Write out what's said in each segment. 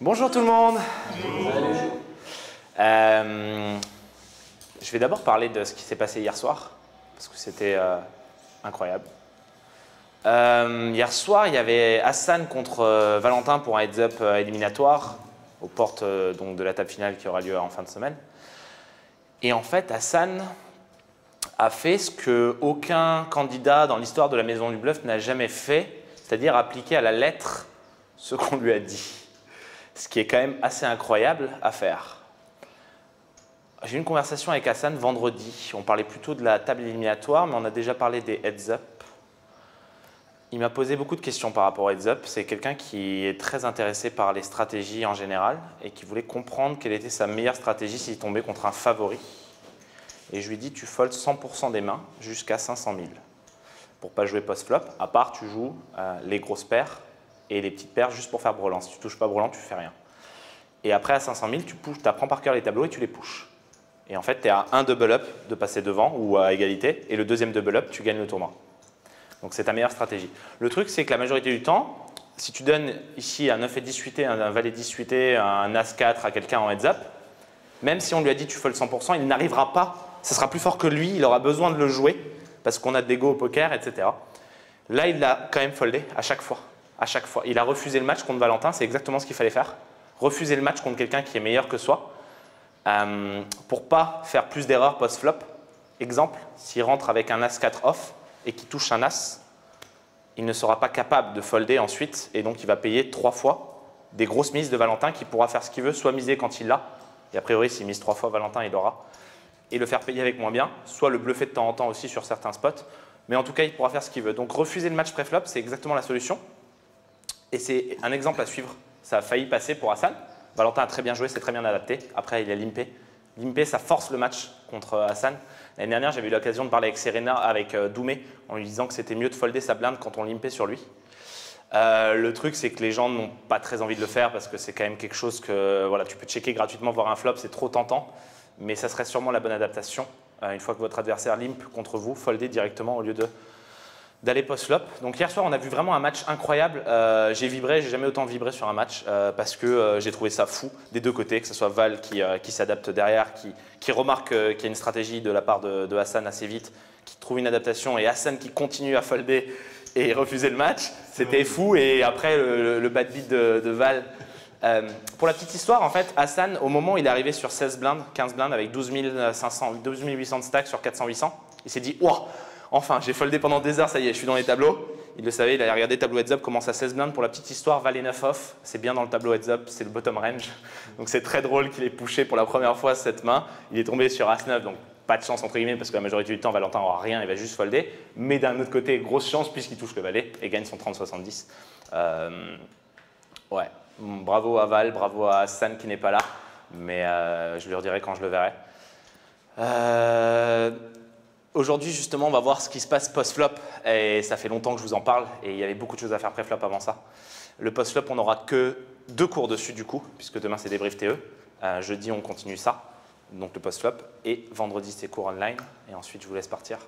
Bonjour tout le monde. Euh, je vais d'abord parler de ce qui s'est passé hier soir, parce que c'était euh, incroyable. Euh, hier soir, il y avait Hassan contre Valentin pour un heads-up éliminatoire aux portes donc, de la table finale qui aura lieu en fin de semaine. Et en fait, Hassan a fait ce que aucun candidat dans l'histoire de la Maison du Bluff n'a jamais fait, c'est-à-dire appliquer à la lettre ce qu'on lui a dit. Ce qui est quand même assez incroyable à faire. J'ai eu une conversation avec Hassan vendredi. On parlait plutôt de la table éliminatoire, mais on a déjà parlé des heads-up. Il m'a posé beaucoup de questions par rapport au heads-up. C'est quelqu'un qui est très intéressé par les stratégies en général et qui voulait comprendre quelle était sa meilleure stratégie s'il tombait contre un favori. Et je lui dit, tu folds 100% des mains jusqu'à 500 000 pour pas jouer post-flop, à part tu joues euh, les grosses paires et les petites paires juste pour faire brelan. Si tu touches pas brelan, tu fais rien. Et après, à 500 000, tu apprends par cœur les tableaux et tu les pushes. Et en fait, tu es à un double up de passer devant ou à égalité, et le deuxième double up, tu gagnes le tournoi. Donc c'est ta meilleure stratégie. Le truc, c'est que la majorité du temps, si tu donnes ici un 9 et 10 suité, un valet 10 suité, un as 4 à quelqu'un en heads up, même si on lui a dit tu folds 100%, il n'arrivera pas. Ce sera plus fort que lui, il aura besoin de le jouer parce qu'on a des go au poker, etc. Là, il l'a quand même foldé à chaque fois. À chaque fois. Il a refusé le match contre Valentin, c'est exactement ce qu'il fallait faire. Refuser le match contre quelqu'un qui est meilleur que soi euh, pour pas faire plus d'erreurs post-flop. Exemple, s'il rentre avec un As 4 off et qu'il touche un As, il ne sera pas capable de folder ensuite et donc il va payer trois fois des grosses mises de Valentin qui pourra faire ce qu'il veut, soit miser quand il l'a, et a priori s'il mise trois fois Valentin il aura, et le faire payer avec moins bien, soit le bluffer de temps en temps aussi sur certains spots, mais en tout cas il pourra faire ce qu'il veut. Donc refuser le match pré-flop, c'est exactement la solution, et c'est un exemple à suivre. Ça a failli passer pour Hassan. Valentin a très bien joué, c'est très bien adapté. Après, il a limpé. Limpé, ça force le match contre Hassan. L'année dernière, j'avais eu l'occasion de parler avec Serena, avec euh, Doumé, en lui disant que c'était mieux de folder sa blinde quand on limpait sur lui. Euh, le truc, c'est que les gens n'ont pas très envie de le faire parce que c'est quand même quelque chose que voilà, tu peux checker gratuitement, voir un flop, c'est trop tentant. Mais ça serait sûrement la bonne adaptation. Euh, une fois que votre adversaire limp contre vous, folder directement au lieu de d'aller post-flop. Donc hier soir, on a vu vraiment un match incroyable. Euh, j'ai vibré, j'ai jamais autant vibré sur un match euh, parce que euh, j'ai trouvé ça fou des deux côtés, que ce soit Val qui, qui s'adapte derrière, qui, qui remarque qu'il y a une stratégie de la part de, Hassan assez vite, qui trouve une adaptation et Hassan qui continue à folder et refuser le match. C'était fou. Et après, le, bad beat de, Val. Pour la petite histoire, en fait, Hassan, au moment où il est arrivé sur 16 blindes, 15 blindes avec 12 500, 12 800 de stack sur 400-800, il s'est dit Ouah, Enfin, j'ai foldé pendant des heures, ça y est, je suis dans les tableaux. Il le savait, il a regardé tableau heads up, commence à 16 blindes. Pour la petite histoire, Valet 9 off, c'est bien dans le tableau heads up, c'est le bottom range. Donc c'est très drôle qu'il ait poussé pour la première fois cette main. Il est tombé sur As 9, donc pas de chance entre guillemets, parce que la majorité du temps, Valentin n'aura rien, il va juste folder. Mais d'un autre côté, grosse chance puisqu'il touche le valet et gagne son 30-70. Euh, ouais, bravo à Val, bravo à Hassan qui n'est pas là, mais euh, je lui redirai quand je le verrai. Euh, Aujourd'hui, justement, on va voir ce qui se passe post-flop. Et ça fait longtemps que je vous en parle. Et il y avait beaucoup de choses à faire pré-flop avant ça. Le post-flop, on n'aura que deux cours dessus, du coup, puisque demain, c'est débrief TE. Euh, jeudi, on continue ça. Donc le post-flop. Et vendredi, c'est cours online. Et ensuite, je vous laisse partir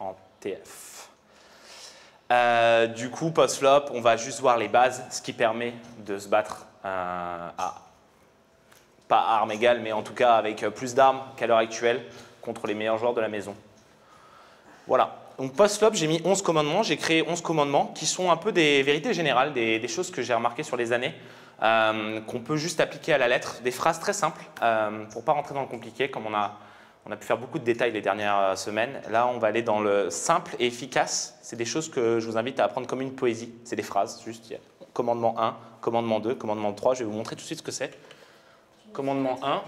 en TF. Euh, du coup, post-flop, on va juste voir les bases, ce qui permet de se battre euh, à pas à armes égales, mais en tout cas avec plus d'armes qu'à l'heure actuelle contre les meilleurs joueurs de la maison. Voilà. Donc post-flop, j'ai mis 11 commandements. J'ai créé 11 commandements qui sont un peu des vérités générales, des, choses que j'ai remarquées sur les années, euh, qu'on peut juste appliquer à la lettre, des phrases très simples, euh, pour pas rentrer dans le compliqué, comme on a, on a pu faire beaucoup de détails les dernières euh, semaines. Là, on va aller dans le simple et efficace. C'est des choses que je vous invite à apprendre comme une poésie. C'est des phrases, juste. Commandement 1, commandement 2, commandement 3. Je vais vous montrer tout de suite ce que c'est. Commandement 1.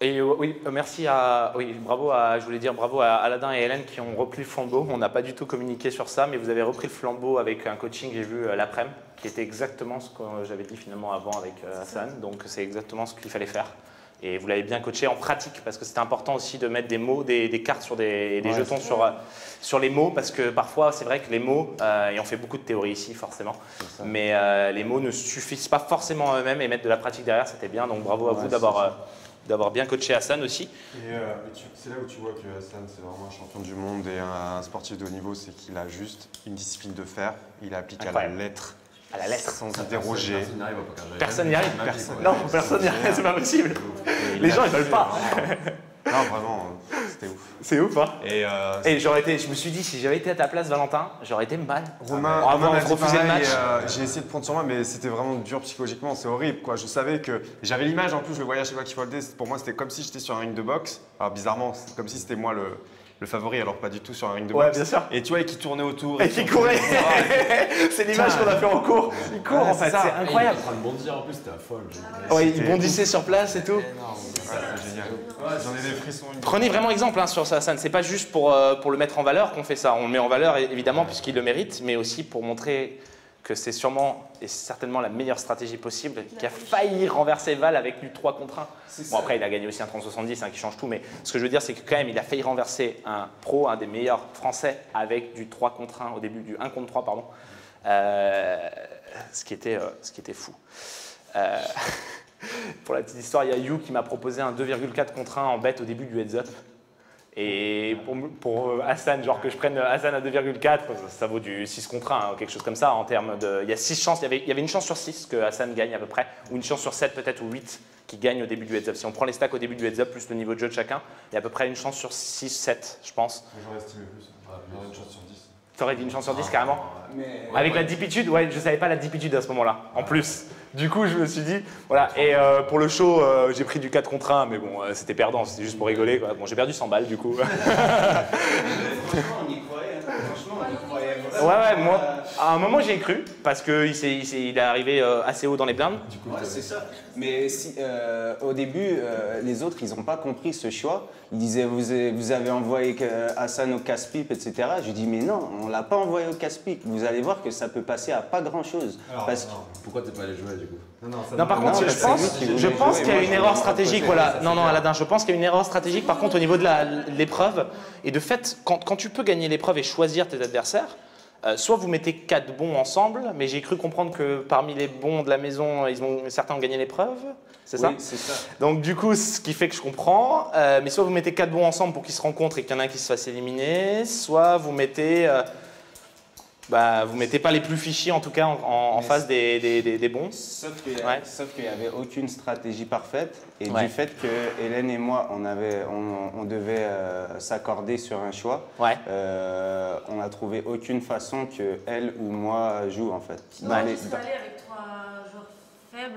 Et euh, oui, euh, merci à, oui, bravo à, je voulais dire bravo à Aladin et Hélène qui ont repris le flambeau. On n'a pas du tout communiqué sur ça, mais vous avez repris le flambeau avec un coaching, j'ai vu euh, l'après-midi, qui était exactement ce que j'avais dit finalement avant avec Hassan. Donc c'est exactement ce qu'il fallait faire. Et vous l'avez bien coaché en pratique, parce que c'était important aussi de mettre des mots, des, des cartes sur des, des Ouais, jetons sur, euh, sur les mots, parce que parfois c'est vrai que les mots, euh, et on fait beaucoup de théorie ici forcément, mais euh, les mots ne suffisent pas forcément eux-mêmes et mettre de la pratique derrière, c'était bien. Donc bravo à Ouais, vous d'avoir d'avoir bien coaché Hassan aussi. Et euh, c'est là où tu vois que Hassan, c'est vraiment un champion du monde et un, un sportif de haut niveau, c'est qu'il a juste une discipline de fer. Il applique à la lettre À la lettre. Sans interroger. Personne n'y arrive Personne Personne. quoi. Non, personne n'y arrive, c'est pas possible. Les gens, ils veulent pas. Non, vraiment, euh, c'était ouf. C'est ouf, hein Et euh, Et j'aurais été, je me suis dit, si j'avais été à ta place, Valentin, j'aurais été mal. Romain, Ah, Romain refusait le match. euh, J'ai essayé de prendre sur moi, mais c'était vraiment dur psychologiquement, c'est horrible. Quoi. Je savais que j'avais l'image en plus, je le voyais à chaque fois qu'il foldait. Pour moi, c'était comme si j'étais sur un ring de boxe. Alors bizarrement, c'est comme si c'était moi le, le favori, alors pas du tout sur un ring de Ouais, boxe. bien sûr. Et tu vois, et qui tournait autour. Et qui courait C'est l'image qu'on a fait en cours. Il court Ouais, en fait, c'est il incroyable. en train de bondir en plus, c'était à folle. Ouais, il bondissait sur place et tout. Ouais, c'est génial. J'en ai des frissons. une- Prenez vraiment exemple hein, sur Hassan. C'est pas juste pour, euh, pour le mettre en valeur qu'on fait ça. On le met en valeur évidemment puisqu'il le mérite, mais aussi pour montrer que c'est sûrement et certainement la meilleure stratégie possible, qui a failli renverser Val avec du 3 contre 1. Bon après il a gagné aussi un 30-70 hein, qui change tout, mais ce que je veux dire c'est que quand même il a failli renverser un pro, un des meilleurs français avec du 3 contre 1 au début, du 1 contre 3 pardon, Euh, ce, qui était, euh, ce qui était fou. Euh, pour la petite histoire, il y a You qui m'a proposé un 2,4 contre 1 en bet au début du heads up. Et pour, pour, euh, Hassan, genre que je prenne Hassan à 2,4, ça vaut du 6 contre 1, hein, quelque chose comme ça en termes de. Il y a 6 chances, il y, avait, il y avait une chance sur 6 que Hassan gagne à peu près, ou une chance sur 7 peut-être, ou 8 qui gagne au début du heads up. Si on prend les stacks au début du heads up plus le niveau de jeu de chacun, il y a à peu près une chance sur 6, 7, je pense. J'aurais estimé plus. Une chance sur 10. T'aurais dit une chance sur 10 carrément Mais Avec la dipitude, ouais, je savais pas la dipitude à ce moment-là, en plus. Du coup, je me suis dit, voilà, et euh, pour le show, euh, j'ai pris du 4 contre 1, mais bon, euh, c'était perdant, c'était juste pour rigoler, quoi. Bon, j'ai perdu 100 balles, du coup. ouais, franchement, on y croyait. hein. Franchement, on vraiment. ouais, moi, à un moment, j'y ai cru, parce qu'il il, s'est- il est arrivé euh, assez haut dans les blindes. Du coup, Ouais, c'est ça. Mais si, euh, au début, euh, les autres, ils n'ont pas compris ce choix. Ils disaient, vous avez, vous avez envoyé Hassan au casse-pipe, etc. Je dis, mais non, on l'a pas envoyé au casse-pipe. Vous allez voir que ça peut passer à pas grand-chose. Parce que- Pourquoi t'es pas allé jouer du coup? Non, non, ça Non, par contre, Non, je pense, je qu'il y a une erreur stratégique. Voilà. Non, non. Aladin, je pense qu'il y a une erreur stratégique. Par contre, au niveau de l'épreuve, et de fait, quand, quand tu peux gagner l'épreuve et choisir tes adversaires, euh, soit vous mettez quatre bons ensemble, mais j'ai cru comprendre que parmi les bons de la maison, ils ont, certains ont gagné l'épreuve. C'est ça Oui, c'est ça. Donc du coup, ce qui fait que je comprends, euh, mais soit vous mettez quatre bons ensemble pour qu'ils se rencontrent et qu'il y en a un qui se fasse éliminer, soit vous mettez, euh, bah, vous mettez pas les plus fichis en tout cas en, face des, des- des- des bons. Sauf qu'il Ouais. n'y avait aucune stratégie parfaite. Et Ouais. du fait que Hélène et moi, on, avait, on, on devait euh, s'accorder sur un choix, Ouais. euh, on n'a trouvé aucune façon que elle ou moi joue en fait. Non, Dans les- avec trois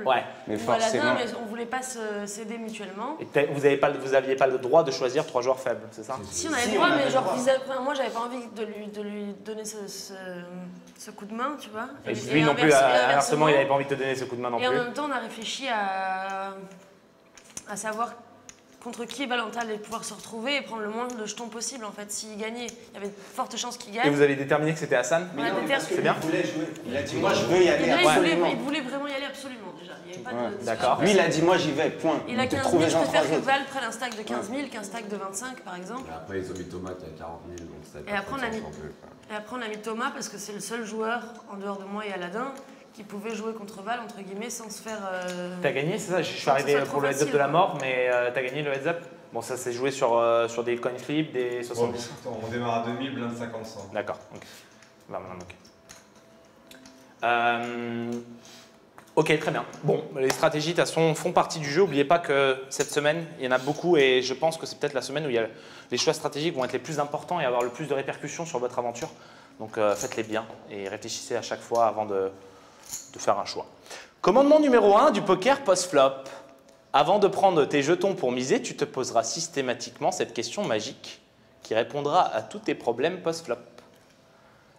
Ouais. mais forcément, mais on voulait pas se céder mutuellement. Et vous n'aviez pas, le- vous aviez pas le droit de choisir trois joueurs faibles, c'est ça? Si on avait Si, le droit, mais le genre droit. enfin, moi j'avais pas envie de lui, de lui donner ce, ce- ce coup de main, tu vois. Et lui non plus, inversement, il n'avait pas envie de te donner ce coup de main non Et en plus. même temps, on a réfléchi à, à savoir contre qui Valentin allait pouvoir se retrouver et prendre le moins de jetons possible. En fait, s'il gagnait, il y avait de fortes chances qu'il Et gagne. vous avez déterminé que c'était Hassan déter- C'est bien voulait jouer. Il a dit moi je veux y Et aller là, il, voulait, absolument. il voulait vraiment y aller absolument déjà. Il avait pas Ouais, de d'accord. Lui il a dit moi j'y vais, point. Il a 15 000, je préfère que autres. Val prenne un stack de 15 000 qu'un stack de 25 par exemple. Et après, ils ont mis Thomas qui a 40 000, donc Et après, on a mis-. Et après, on a mis Thomas parce que c'est le seul joueur, en dehors de moi et Aladin, qui pouvait jouer contre Val, entre guillemets, sans se faire. euh, T'as gagné, c'est ça? Je suis arrivé pour le heads up de la mort, mais euh, t'as gagné le heads up? Bon, ça s'est joué sur, euh, sur des coin flips, des 70. on démarre à 2000, blind 50, 100. D'accord, ok. Bah, ok. Euh, ok, très bien. Bon, les stratégies, de toute façon, font partie du jeu. N'oubliez pas que cette semaine, il y en a beaucoup et je pense que c'est peut-être la semaine où il y a, les choix stratégiques vont être les plus importants et avoir le plus de répercussions sur votre aventure. Donc euh, faites-les bien et réfléchissez à chaque fois avant de, de faire un choix. Commandement numéro 1 du poker post-flop. Avant de prendre tes jetons pour miser, tu te poseras systématiquement cette question magique qui répondra à tous tes problèmes post-flop.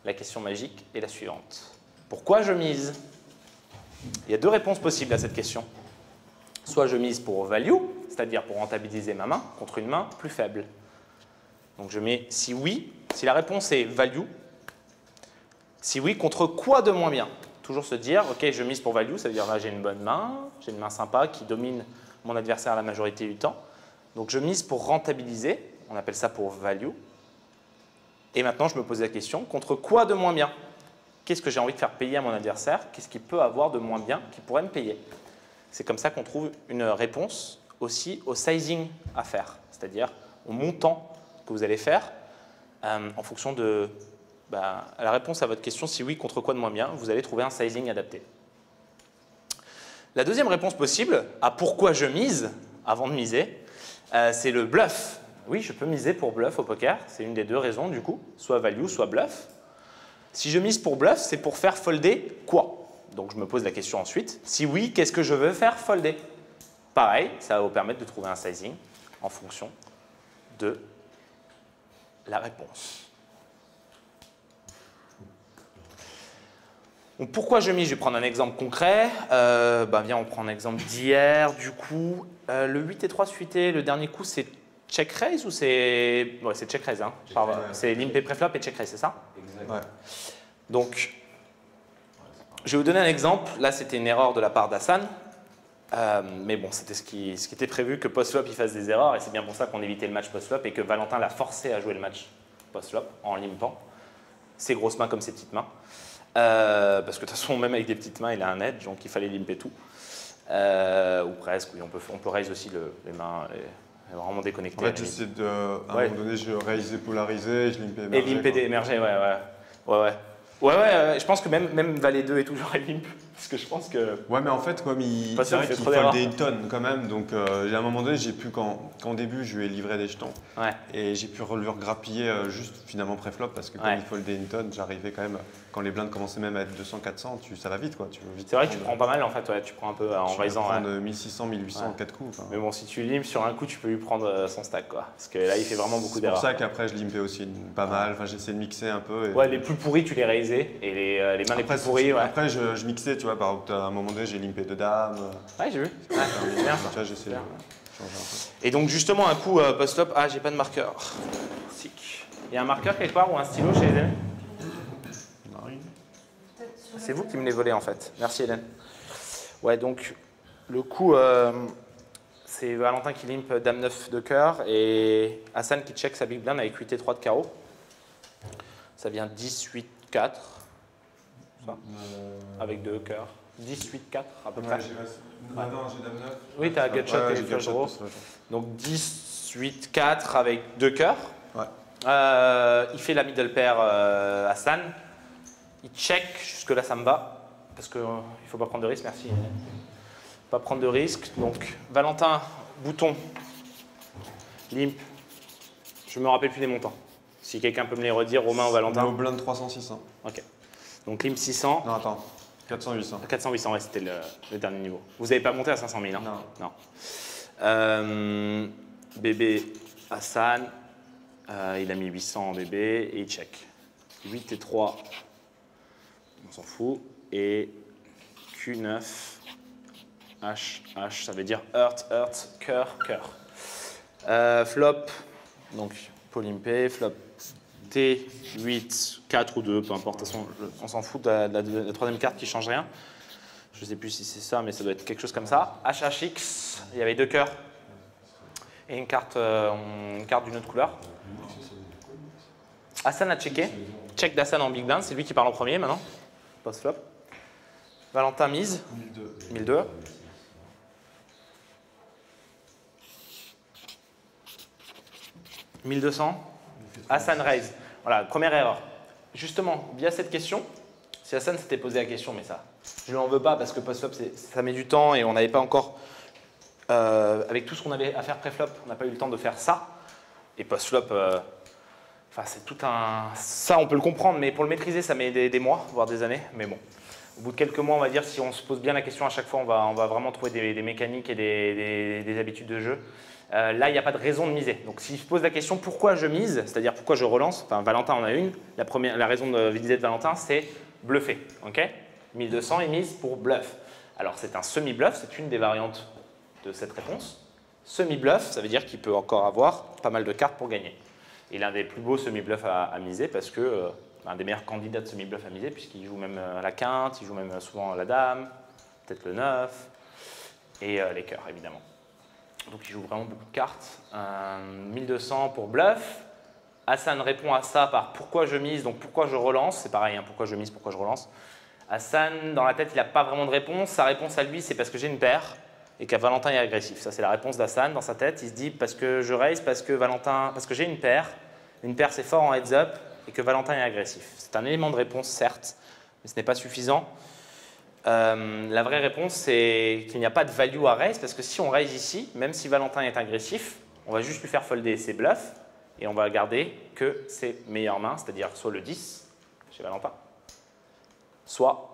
La question magique est la suivante. Pourquoi je mise? Il y a deux réponses possibles à cette question. Soit je mise pour value, c'est-à-dire pour rentabiliser ma main contre une main plus faible. Donc je mets si oui, si la réponse est value, si oui, contre quoi de moins bien? Toujours se dire, ok, je mise pour value, ça veut dire là j'ai une bonne main, j'ai une main sympa qui domine mon adversaire la majorité du temps. Donc je mise pour rentabiliser, on appelle ça pour value. Et maintenant je me pose la question, contre quoi de moins bien? Qu'est-ce que j'ai envie de faire payer à mon adversaire? Qu'est-ce qu'il peut avoir de moins bien qui pourrait me payer? C'est comme ça qu'on trouve une réponse aussi au sizing à faire, c'est-à-dire au montant que vous allez faire euh, en fonction de bah, la réponse à votre question, si oui, contre quoi de moins bien, vous allez trouver un sizing adapté. La deuxième réponse possible à pourquoi je mise avant de miser, euh, c'est le bluff. Oui, je peux miser pour bluff au poker, c'est une des deux raisons du coup, soit value, soit bluff. Si je mise pour bluff, c'est pour faire folder quoi? Donc je me pose la question ensuite. Si oui, qu'est-ce que je veux faire folder? Pareil, ça va vous permettre de trouver un sizing en fonction de la réponse. Donc, pourquoi je mise Je vais prendre un exemple concret. Euh, bah, viens, on prend un exemple d'hier. Du coup, euh, le 8 et 3 suité, le dernier coup, c'est check raise ou c'est. Ouais, c'est check raise. Hein? Pardon. C'est limpé préflop et check raise, c'est ça? Exact. Ouais. Donc, je vais vous donner un exemple. Là, c'était une erreur de la part d'Hassan. Euh, mais bon, c'était ce qui, ce qui était prévu que post-flop il fasse des erreurs. Et c'est bien pour ça qu'on évitait le match post-flop et que Valentin l'a forcé à jouer le match post-flop en limpant. Ses grosses mains comme ses petites mains. Euh, parce que de toute façon, même avec des petites mains, il a un edge, donc il fallait limper tout. Euh, ou presque, oui, on peut, on peut raise aussi le- les mains, et, vraiment déconnecter. En fait, la je limite. sais de, à un Ouais. moment donné, je réalisais polarisé, et je limpais Et émergé, limper émergés, ouais, ouais. Ouais, ouais. Ouais, ouais, je pense que même, même Valet 2 est toujours à limp. Parce que je pense que. Ouais, mais en fait, comme il, c'est vrai qu'il d'erreurs. foldait une tonne quand même, donc euh, a un moment donné, j'ai pu, quand, quand au début, je lui ai livré des jetons, Ouais. et j'ai pu lui regrappiller euh, juste finalement pré-flop, parce que comme Ouais. il foldait une tonne, j'arrivais quand même, quand les blindes commençaient même à être 200-400, tu, ça va vite, quoi. Tu veux vite C'est vrai que tu prendre- prends pas mal en fait, ouais, tu prends un peu en tu raisant. prendre ouais. 1600, 1800 en Ouais. 4 coups. Mais bon, si tu limps sur un coup, tu peux lui prendre euh, son stack, quoi. Parce que là, il fait vraiment beaucoup C'est pour d'erreurs. ça qu'après, je limpais aussi une- pas mal, enfin, j'essayais de mixer un peu. Et... Ouais, les plus pourris, tu les raisais. Et les, euh, les mains les plus pourries, ouais. après je, je mixais, tu vois, par exemple, à un moment donné, j'ai limpé deux dames. Ouais, j'ai vu. Ouais, bien, tu ça. vois, j'essayais de Bien. changer un Et donc, justement, un coup euh, post-flop, ah, j'ai pas de marqueur. Sick. Il y a un marqueur quelque part ou un stylo chez les amis C'est vous qui me les volez en fait. Merci Hélène. Ouais, donc le coup, euh, c'est Valentin qui limpe Dame 9 de cœur et Hassan qui check sa big blind avec 8 et 3 de carreau. Ça vient 10, 8, 4. Ça, avec deux cœurs. 10, 8, 4 à peu près. Ah non, j'ai dame 9. Oui, t'as gutshot Ouais, et gutshot, draw. Donc 10, 8, 4 avec deux cœurs. Ouais. Euh, il fait la middle pair euh, Hassan. Il check, jusque-là ça me va. Parce qu'il ne faut pas prendre de risque, merci. Pas prendre de risque. Donc Valentin, bouton, limp. Je me rappelle plus des montants. Si quelqu'un peut me les redire, Romain ou est au Valentin. blind 300, 600. Ok. Donc limp 600. Non, attends. 400, 800. 400, 800, ouais, c'était le, le dernier niveau. Vous n'avez pas monté à 500 000, hein? Non. Non. Euh, bébé Hassan, euh, il a mis 800 en bébé et il check. 8 et 3, on s'en fout. Et Q9, H, H, ça veut dire Heart, Heart, cœur, cœur. Euh, flop, donc Polympé, flop T8, 4 ou 2, peu importe, on s'en fout de la, troisième carte qui change rien. Je sais plus si c'est ça, mais ça doit être quelque chose comme ça. HHX, il y avait deux cœurs et une carte, euh, une carte d'une autre couleur. Hassan a checké. Check d'Hassan en big blind, c'est lui qui parle en premier maintenant. Post flop. Valentin mise. 1002. « 1200. Hassan raise. Voilà, première erreur. Justement, via cette question, si Hassan s'était posé la question, mais ça, je ne lui en veux pas parce que post-flop, ça met du temps et on n'avait pas encore, euh, avec tout ce qu'on avait à faire pré-flop, on n'a pas eu le temps de faire ça. Et post-flop, euh, c'est tout un. Ça, on peut le comprendre, mais pour le maîtriser, ça met des, mois, voire des années. Mais bon, au bout de quelques mois, on va dire, si on se pose bien la question à chaque fois, on va, vraiment trouver des, mécaniques et des habitudes de jeu. Euh, là, il n'y a pas de raison de miser. Donc, s'il se pose la question pourquoi je mise, c'est-à-dire pourquoi je relance, enfin, Valentin en a une. La, première, la raison de miser de Valentin, c'est bluffer. ok? 1200 est mise pour bluff. Alors, c'est un semi-bluff, c'est une des variantes de cette réponse. Semi-bluff, ça veut dire qu'il peut encore avoir pas mal de cartes pour gagner. Et l'un des plus beaux semi-bluffs à, à miser parce que euh, un des meilleurs candidats de semi-bluff à miser puisqu'il joue même euh, la quinte, il joue même souvent la dame, peut-être le 9 et les cœurs évidemment. Donc il joue vraiment beaucoup de cartes. Euh, 1200 pour bluff. Hassan répond à ça par pourquoi je mise, donc pourquoi je relance. C'est pareil, hein, pourquoi je mise, pourquoi je relance. Hassan, dans la tête, il n'a pas vraiment de réponse. Sa réponse à lui, c'est parce que j'ai une paire et qu'à Valentin est agressif. Ça, c'est la réponse d'Hassan dans sa tête. Il se dit parce que je raise, parce que Valentin, parce que j'ai une paire. Une paire, c'est fort en heads up et que Valentin est agressif. C'est un élément de réponse, certes, mais ce n'est pas suffisant. Euh, la vraie réponse, c'est qu'il n'y a pas de value à raise, parce que si on raise ici, même si Valentin est agressif, on va juste lui faire folder ses bluffs, et on va garder que ses meilleures mains, c'est-à-dire soit le 10 chez Valentin, soit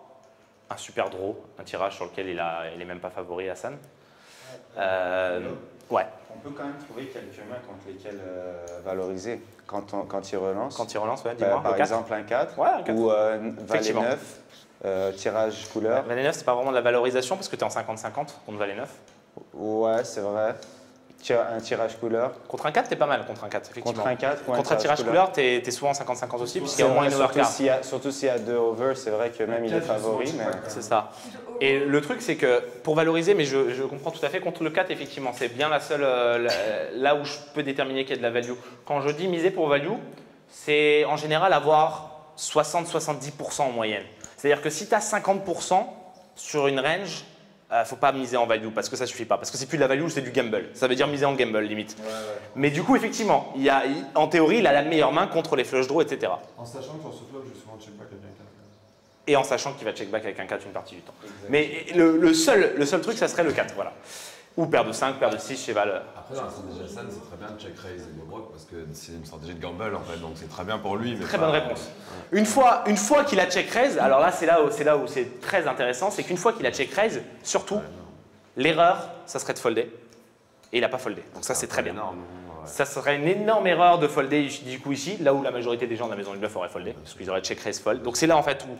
un super draw, un tirage sur lequel il n'est même pas favori Hassan. Euh, ouais, On peut quand même trouver quelques mains contre lesquelles euh, valoriser quand, on- quand il relance. quand il relance, ouais, dis-moi. par exemple, un 4 Ouais, un ou euh, valet Effectivement. 9, euh, tirage couleur. Valet 9, c'est pas vraiment de la valorisation parce que tu es en 50-50 contre Valet 9. Ouais, c'est vrai. Tira- un tirage couleur. Contre un 4, t'es pas mal contre un 4, effectivement. Contre un 4 ou un Contre un tirage couleur, t'es es souvent en 50-50 aussi, puisqu'il y a au moins une overcard. a- Surtout s'il y a deux over, c'est vrai que même il est favori. Mais... C'est ça. Et le truc, c'est que pour valoriser, mais je, je comprends tout à fait, contre le 4, effectivement, c'est bien la seule, euh, là où je peux déterminer qu'il y a de la value. Quand je dis miser pour value, c'est en général avoir 60-70% en moyenne. C'est-à-dire que si tu as 50% sur une range, ne faut pas miser en value parce que ça suffit pas. Parce que c'est plus de la value, c'est du gamble. Ça veut dire miser en gamble limite. Mais du coup, effectivement, il y a, il- en théorie, il a la meilleure main contre les flush draws, etc. En sachant que sur ce flop, je souvent check back avec un 4. Et en sachant qu'il va check back avec un 4 une partie du temps. Mais le, le seul, le seul truc, ça serait le 4, voilà. Ou paire de 5, paire de 6 chez Val. Après, dans la stratégie Hassan, c'est très bien de check raise et de broc parce que c'est une stratégie de gamble en fait, donc c'est très bien pour lui. Mais Très pas- bonne réponse. Une fois, une fois qu'il a check raise, alors là c'est là où c'est là où c'est très intéressant, c'est qu'une fois qu'il a check raise, surtout l'erreur, ça serait de folder. Et il n'a pas foldé. Donc ça c'est très bien. énorme. ouais. Ça serait une énorme erreur de folder du coup ici, là où la majorité des gens de la maison du bluff auraient foldé, parce qu'ils auraient check raise fold. Donc c'est là en fait où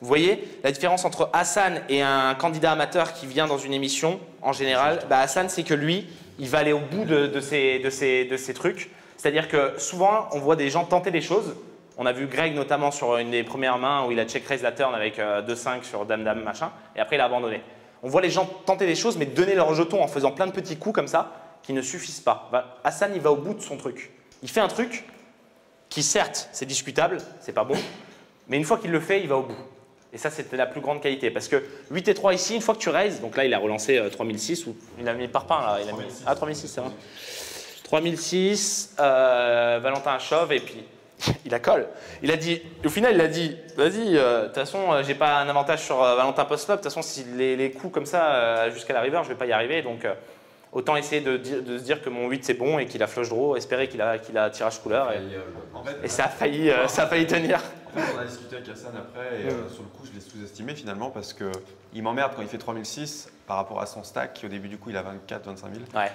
vous voyez la différence entre Hassan et un candidat amateur qui vient dans une émission en général. Bah, Hassan c'est que lui, il va aller au bout de, de ses, de ses- de ses trucs. C'est-à-dire que souvent on voit des gens tenter des choses. On a vu Greg notamment sur une des premières mains où il a check raise la turn avec euh, 2-5 sur dame dame machin, et après il a abandonné. On voit les gens tenter des choses mais donner leur jeton en faisant plein de petits coups comme ça qui ne suffisent pas. Hassan, il va au bout de son truc. Il fait un truc qui, certes, c'est discutable, c'est pas bon, mais une fois qu'il le fait, il va au bout. Et ça, c'était la plus grande qualité. Parce que 8 et 3 ici, une fois que tu raises, donc là, il a relancé euh, 3006, ou il a mis par pain, là. Il a mis, ah, 3006, c'est vrai. 3006, euh, Valentin Chauve, et puis il a colle. Il a dit, au final, il a dit, vas-y, euh, de toute façon, euh, j'ai pas un avantage sur euh, Valentin post-flop. De toute façon, si les, les coups comme ça euh, jusqu'à la river, je vais pas y arriver. Donc, euh, autant essayer de, se dire que mon 8 c'est bon et qu'il a flush draw, espérer qu'il a, qu'il a tirage couleur. Et, Et, euh, En fait, et ça, a failli, euh, ça a failli tenir. On a discuté avec Hassan après et euh, sur le coup, je l'ai sous-estimé finalement parce que il m'emmerde quand il fait 3006 par rapport à son stack qui au début du coup il a 24, 25 000. Ouais,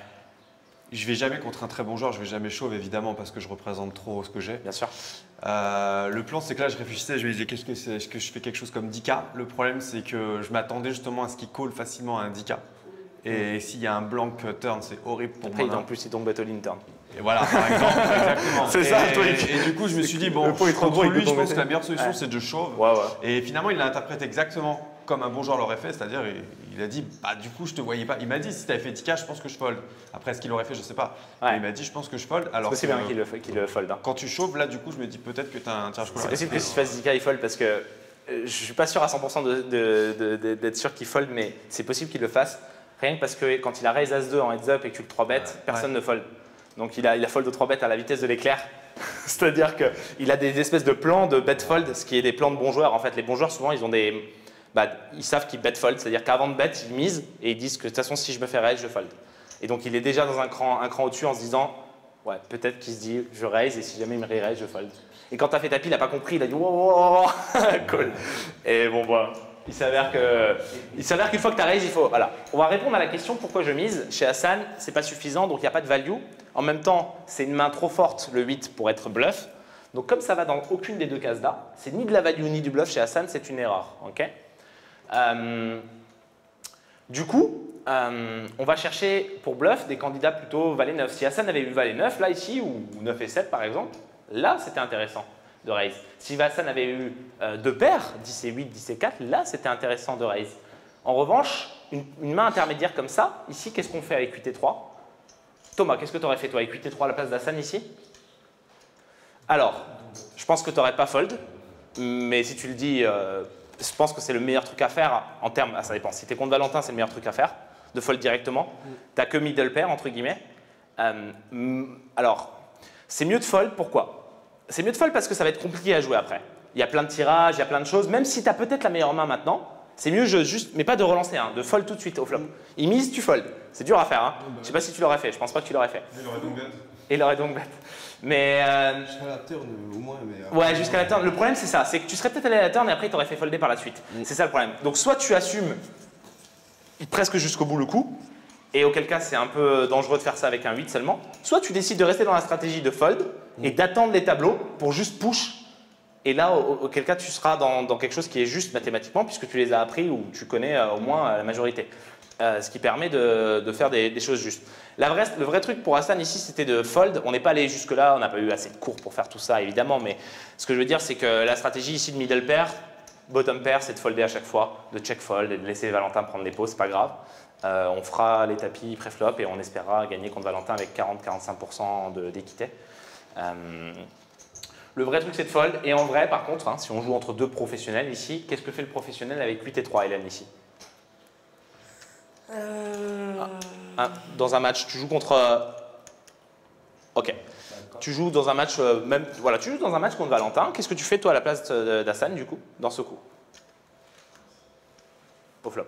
Je vais jamais contre un très bon joueur, je vais jamais chauve évidemment parce que je représente trop ce que j'ai. bien sûr. Euh, le plan, c'est que là, je réfléchissais, je me disais, qu'est-ce que c'est Est-ce que je fais quelque chose comme 10K Le problème, c'est que je m'attendais justement à ce qu'il call facilement à un 10K. Et s'il y a un blank turn, c'est horrible pour Après, moi. en plus, il tombe battle in turn. Et voilà, par exemple, exactement. C'est ça, et, truc. Et du coup, je me suis dit, bon, contre lui, je pense que la meilleure solution, Ouais. c'est de chauve. Ouais, ouais. Et finalement, il l'a interprété exactement comme un bon joueur l'aurait fait, c'est-à-dire, il, il a dit, bah du coup, je te voyais pas. Il m'a dit, si tu avais fait 10K, je pense que je fold. Après, ce qu'il aurait fait, je sais pas. Mais il m'a dit, je pense que je fold. Alors C'est que hein, qu'il le, le fold. hein. quand tu chauves, là, du coup, je me dis peut-être que tu as un tirage C'est possible que si tu fasses 10K, il fold parce que euh, je suis pas sûr à 100% de- de- de- de- d'être sûr qu'il fold, mais c'est possible qu'il le fasse. Rien que parce que quand il a raise As-2 en heads up et que tu le 3 bet, personne ne fold. Donc il a, il a fold au 3 bet à la vitesse de l'éclair. C'est-à-dire qu'il a des espèces de plans de bet fold, ce qui est des plans de bons joueurs. En fait, les bons joueurs, souvent, ils ont des. bah, ils savent qu'ils bet fold, c'est-à-dire qu'avant de bet, ils misent et ils disent que de toute façon, si je me fais raise, je fold. Et donc il est déjà dans un cran, un cran au-dessus en se disant Ouais, peut-être qu'il se dit je raise et si jamais il me raise, je fold. Et quand t'as fait tapis, il a pas compris, il a dit wow, wow, wow, cool. Et bon, bah, il s'avère que, il s'avère qu'une fois que tu as raise, il faut. Voilà. On va répondre à la question pourquoi je mise. Chez Hassan, c'est pas suffisant, donc il n'y a pas de value. En même temps, c'est une main trop forte, le 8, pour être bluff. Donc comme ça va dans aucune des deux cases là, c'est ni de la value ni du bluff chez Hassan, c'est une erreur. Euh, du coup, euh, on va chercher pour bluff des candidats plutôt valet 9. Si Hassan avait eu valet 9 là ici, ou 9 et 7 par exemple, là c'était intéressant de raise. Si Hassan avait eu euh, deux paires, 10 et 8, 10 et 4, là c'était intéressant de raise. En revanche, une, main intermédiaire comme ça, ici, qu'est-ce qu'on fait avec 8 et 3 Thomas, qu'est-ce que tu aurais fait toi avec 8 et 3 à la place d'Hassan ici? Alors, je pense que tu n'aurais pas fold, mais si tu le dis, euh, je pense que c'est le meilleur truc à faire en termes. Ah, ça dépend. Si tu es contre Valentin, c'est le meilleur truc à faire, de fold directement. Tu n'as que middle pair, entre guillemets. Euh, alors, c'est mieux de fold, pourquoi? C'est mieux de fold parce que ça va être compliqué à jouer après. Il y a plein de tirages, il y a plein de choses. Même si tu as peut-être la meilleure main maintenant, c'est mieux je- juste, mais pas de relancer, hein, de fold tout de suite au flop. Il mise, tu fold. C'est dur à faire. Hein. Je sais pas si tu l'aurais fait. Je pense pas que tu l'aurais fait. Il aurait donc bête. Et il aurait donc bête. Mais euh, Jusqu'à la turn au moins, mais. Ouais, jusqu'à la turn. Le problème, c'est ça. C'est que tu serais peut-être allé à la turn et après, tu aurais fait folder par la suite. C'est ça le problème. Donc, soit tu assumes presque jusqu'au bout le coup, et auquel cas, c'est un peu dangereux de faire ça avec un 8 seulement. Soit tu décides de rester dans la stratégie de fold et d'attendre les tableaux pour juste push. Et là, au- auquel cas, tu seras dans, dans quelque chose qui est juste mathématiquement, puisque tu les as appris ou tu connais euh, au moins euh, la majorité. Euh, ce qui permet de, de faire des, des choses justes. La vraie- le vrai truc pour Hassan ici, c'était de fold. On n'est pas allé jusque-là, on n'a pas eu assez de cours pour faire tout ça, évidemment, mais ce que je veux dire, c'est que la stratégie ici de middle pair, bottom pair, c'est de folder à chaque fois, de check fold et de laisser Valentin prendre les pots, c'est pas grave. Euh, on fera les tapis pré-flop et on espérera gagner contre Valentin avec 40-45% de- d'équité. Euh, le vrai truc, c'est de fold. Et en vrai, par contre, hein, si on joue entre deux professionnels ici, qu'est-ce que fait le professionnel avec 8 et 3, Hélène, ici Euh, Un- Dans un match, tu joues contre. euh, Ok. Tu joues dans un match, euh, même, voilà, tu joues dans un match contre Valentin. Qu'est-ce que tu fais toi à la place d'Hassan du coup dans ce coup? Au flop.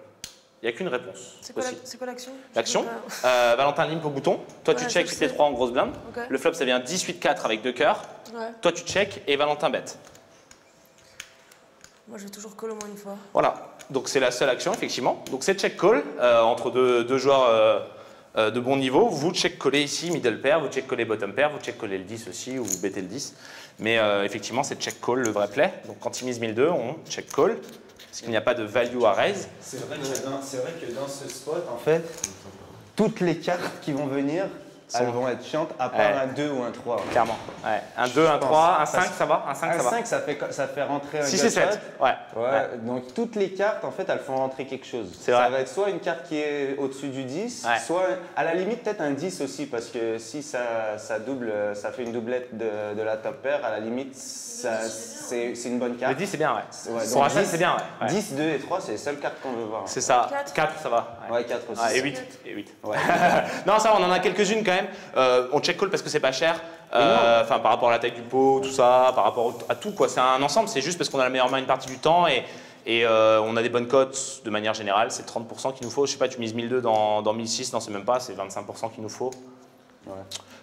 Il n'y a qu'une réponse. C'est quoi l'action L'action euh, Valentin limp au bouton. Toi tu Ouais, check je 8 et sais. 3 en grosse blinde. Le flop ça vient 18-4 avec deux cœurs. Ouais. Toi tu check et Valentin bête. Moi, je vais toujours call au moins une fois. Voilà, donc c'est la seule action effectivement. Donc c'est check call euh, entre deux, deux joueurs euh, de bon niveau. Vous check collez ici middle pair, vous check collez bottom pair, vous check collez le 10 aussi ou vous bettez le 10. Mais effectivement c'est check call le vrai play. Donc quand il mise 1002, on check call parce qu'il n'y a pas de value à raise. C'est vrai, que dans- c'est vrai que dans ce spot, en fait, toutes les cartes qui vont venir, elles vont être chiantes, à part Ouais. un 2 ou un 3. Clairement. Ouais. Un 2, un pense. 3, un Parce- 5 ça va Un 5 Un ça va 5, ça fait, ça fait rentrer un 6 et gut 7. shot. Ouais. Ouais, Ouais. donc toutes les cartes, en fait, elles font rentrer quelque chose. C'est ça vrai. va être soit une carte qui est au-dessus du 10, Ouais. soit à la limite peut-être un 10 aussi, parce que si ça, ça double, ça fait une doublette de, de la top pair, à la limite, ça- c'est c'est une bonne Le carte. 10 c'est bien ouais. Ouais, Pour 10, c'est bien ouais. Ouais. 10, 2 et 3, c'est les seules cartes qu'on veut voir. C'est ça. Quatre. 4 ça va. Ouais. Ouais, 4 aussi. Ah, et 8. Et 8. non, ça, on en a quelques-unes quand même. Euh, on check call parce que c'est pas cher. Euh, Enfin, par rapport à la taille du pot, tout ça, par rapport à tout, quoi. C'est un ensemble. C'est juste parce qu'on a la meilleure main une partie du temps et, et euh, on a des bonnes cotes de manière générale. C'est 30% qu'il nous faut. Je sais pas, tu mises 1002 dans, dans 1006, non, c'est même pas. C'est 25% qu'il nous faut. Ouais.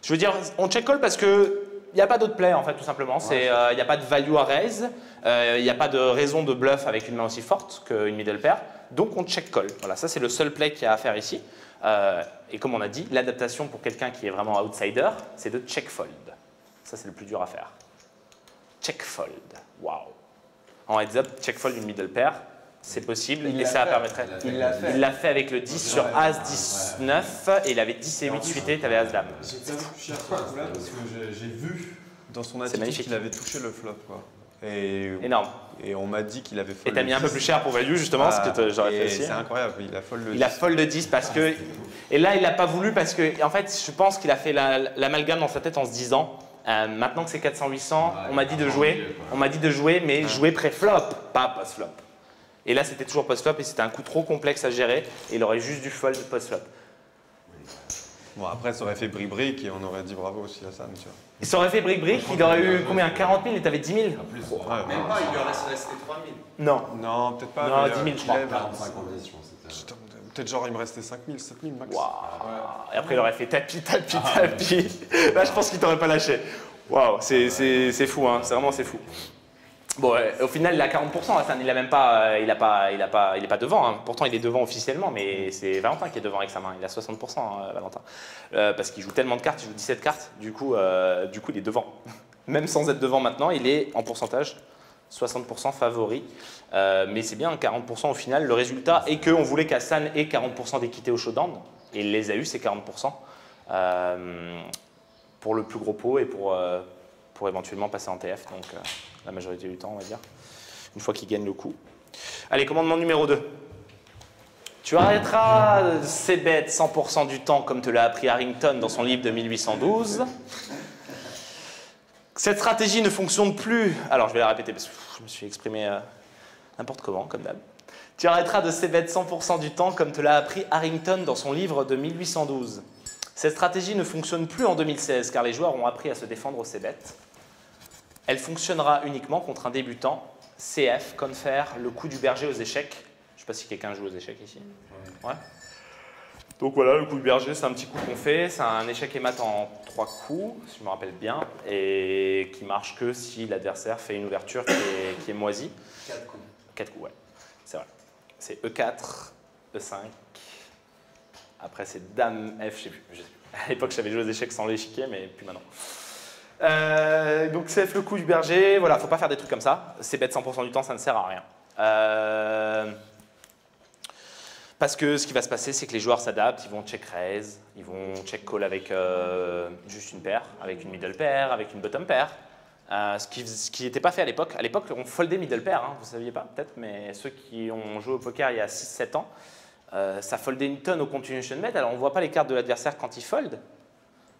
Je veux dire, on check call parce que n'y a pas d'autre play en fait, tout simplement. Euh, Il n'y a pas de value à raise. euh, Il n'y a pas de raison de bluff avec une main aussi forte qu'une middle pair. Donc on check call. Voilà, ça c'est le seul play qu'il y a à faire ici. Euh, et comme on a dit, l'adaptation pour quelqu'un qui est vraiment outsider, c'est de check fold. Ça c'est le plus dur à faire. Check fold. Waouh. En heads up, check fold une middle pair, c'est possible Il et l'a ça fait. permettrait. Il l'a fait. Il l'a fait avec le 10 sur As 10 9 et il avait 10 et 8 suités, tu avais As dame. J'ai coup-là parce que j'ai- vu dans son attitude magnifique. qu'il avait touché le flop. Quoi. Et, Énorme. et on m'a dit qu'il avait Et fold t'as mis un peu plus cher pour value justement, ce que j'aurais fait Et aussi. C'est incroyable, il a fold le Il a 10. fold de 10 parce que. Et là, il n'a pas voulu parce que, en fait, je pense qu'il a fait la- l'amalgame dans sa tête en se disant euh, maintenant que c'est 400-800, on m'a dit de jouer, on m'a dit de jouer, mais jouer pré-flop, pas post-flop. Et là, c'était toujours post-flop et c'était un coup trop complexe à gérer et il aurait juste dû fold post-flop. Bon, après, ça aurait fait bric-bric et on aurait dit bravo aussi à Sam, tu vois. Il s'aurait fait bric-bric, il aurait eu combien 40 000 et t'avais 10 000 Ouais, Même pas, il lui en reste resté 3000. Non. Non, peut-être pas. Non, mais, 10 000, euh, je crois. qu'il aime- 45 en 10, je pense. c'était- Putain, Peut-être genre il me restait 5000, 7000 max. Waouh. Et après, il aurait fait tapis, tapis, tapis. Là, je pense qu'il t'aurait pas lâché. Waouh, c'est- c'est c'est fou, hein. c'est vraiment c'est fou. Bon, ouais, au final, il a 40%, Hassan. Il a même pas, euh, il pas, il pas, il pas devant. hein. Pourtant, il est devant officiellement, mais c'est Valentin qui est devant avec sa main. Il a 60%, hein, Valentin, Euh, parce qu'il joue tellement de cartes, il joue 17 cartes. Du coup, euh, du coup, il est devant. Même sans être devant maintenant, il est en pourcentage 60% favori. Euh, mais c'est bien 40% au final. Le résultat est qu'on voulait qu'Hassan ait 40% d'équité au showdown. Et il les a eu, ces 40%. euh, pour le plus gros pot et pour, euh, pour éventuellement passer en TF. Donc euh, la majorité du temps, on va dire. Une fois qu'il gagne le coup. Allez, commandement numéro 2. Tu arrêteras ces bêtes 100% du temps comme te l'a appris Harrington dans son livre de 1812. Cette stratégie ne fonctionne plus. Alors, je vais la répéter parce que je me suis exprimé euh, n'importe comment, comme d'hab. Tu arrêteras de bêtes 100% du temps comme te l'a appris Harrington dans son livre de 1812. Cette stratégie ne fonctionne plus en 2016 car les joueurs ont appris à se défendre au c-bet. Elle fonctionnera uniquement contre un débutant. CF, Confer, le coup du berger aux échecs. Je ne sais pas si quelqu'un joue aux échecs ici. Ouais. Donc voilà, le coup du berger, c'est un petit coup qu'on fait. C'est un échec et mat en trois coups, si je me rappelle bien, et qui marche que si l'adversaire fait une ouverture qui est, qui est moisie. 4 coups. 4 coups, ouais. C'est vrai. C'est E E4, E5. Après, c'est Dame F, je sais plus. je sais plus. À l'époque, j'avais joué aux échecs sans l'échiquier, mais plus maintenant. Euh, donc, CF le coup du berger. Voilà, faut pas faire des trucs comme ça. C'est bête 100% du temps, ça ne sert à rien. Euh, parce que ce qui va se passer, c'est que les joueurs s'adaptent, ils vont check raise, ils vont check call avec euh, juste une paire, avec une middle pair, avec une bottom pair. Ce qui n'était pas fait à l'époque. À l'époque, on foldait middle pair, hein, vous ne saviez pas peut-être, mais ceux qui ont joué au poker il y a 6-7 ans, ça foldait une tonne au continuation bet. Alors on ne voit pas les cartes de l'adversaire quand ils fold,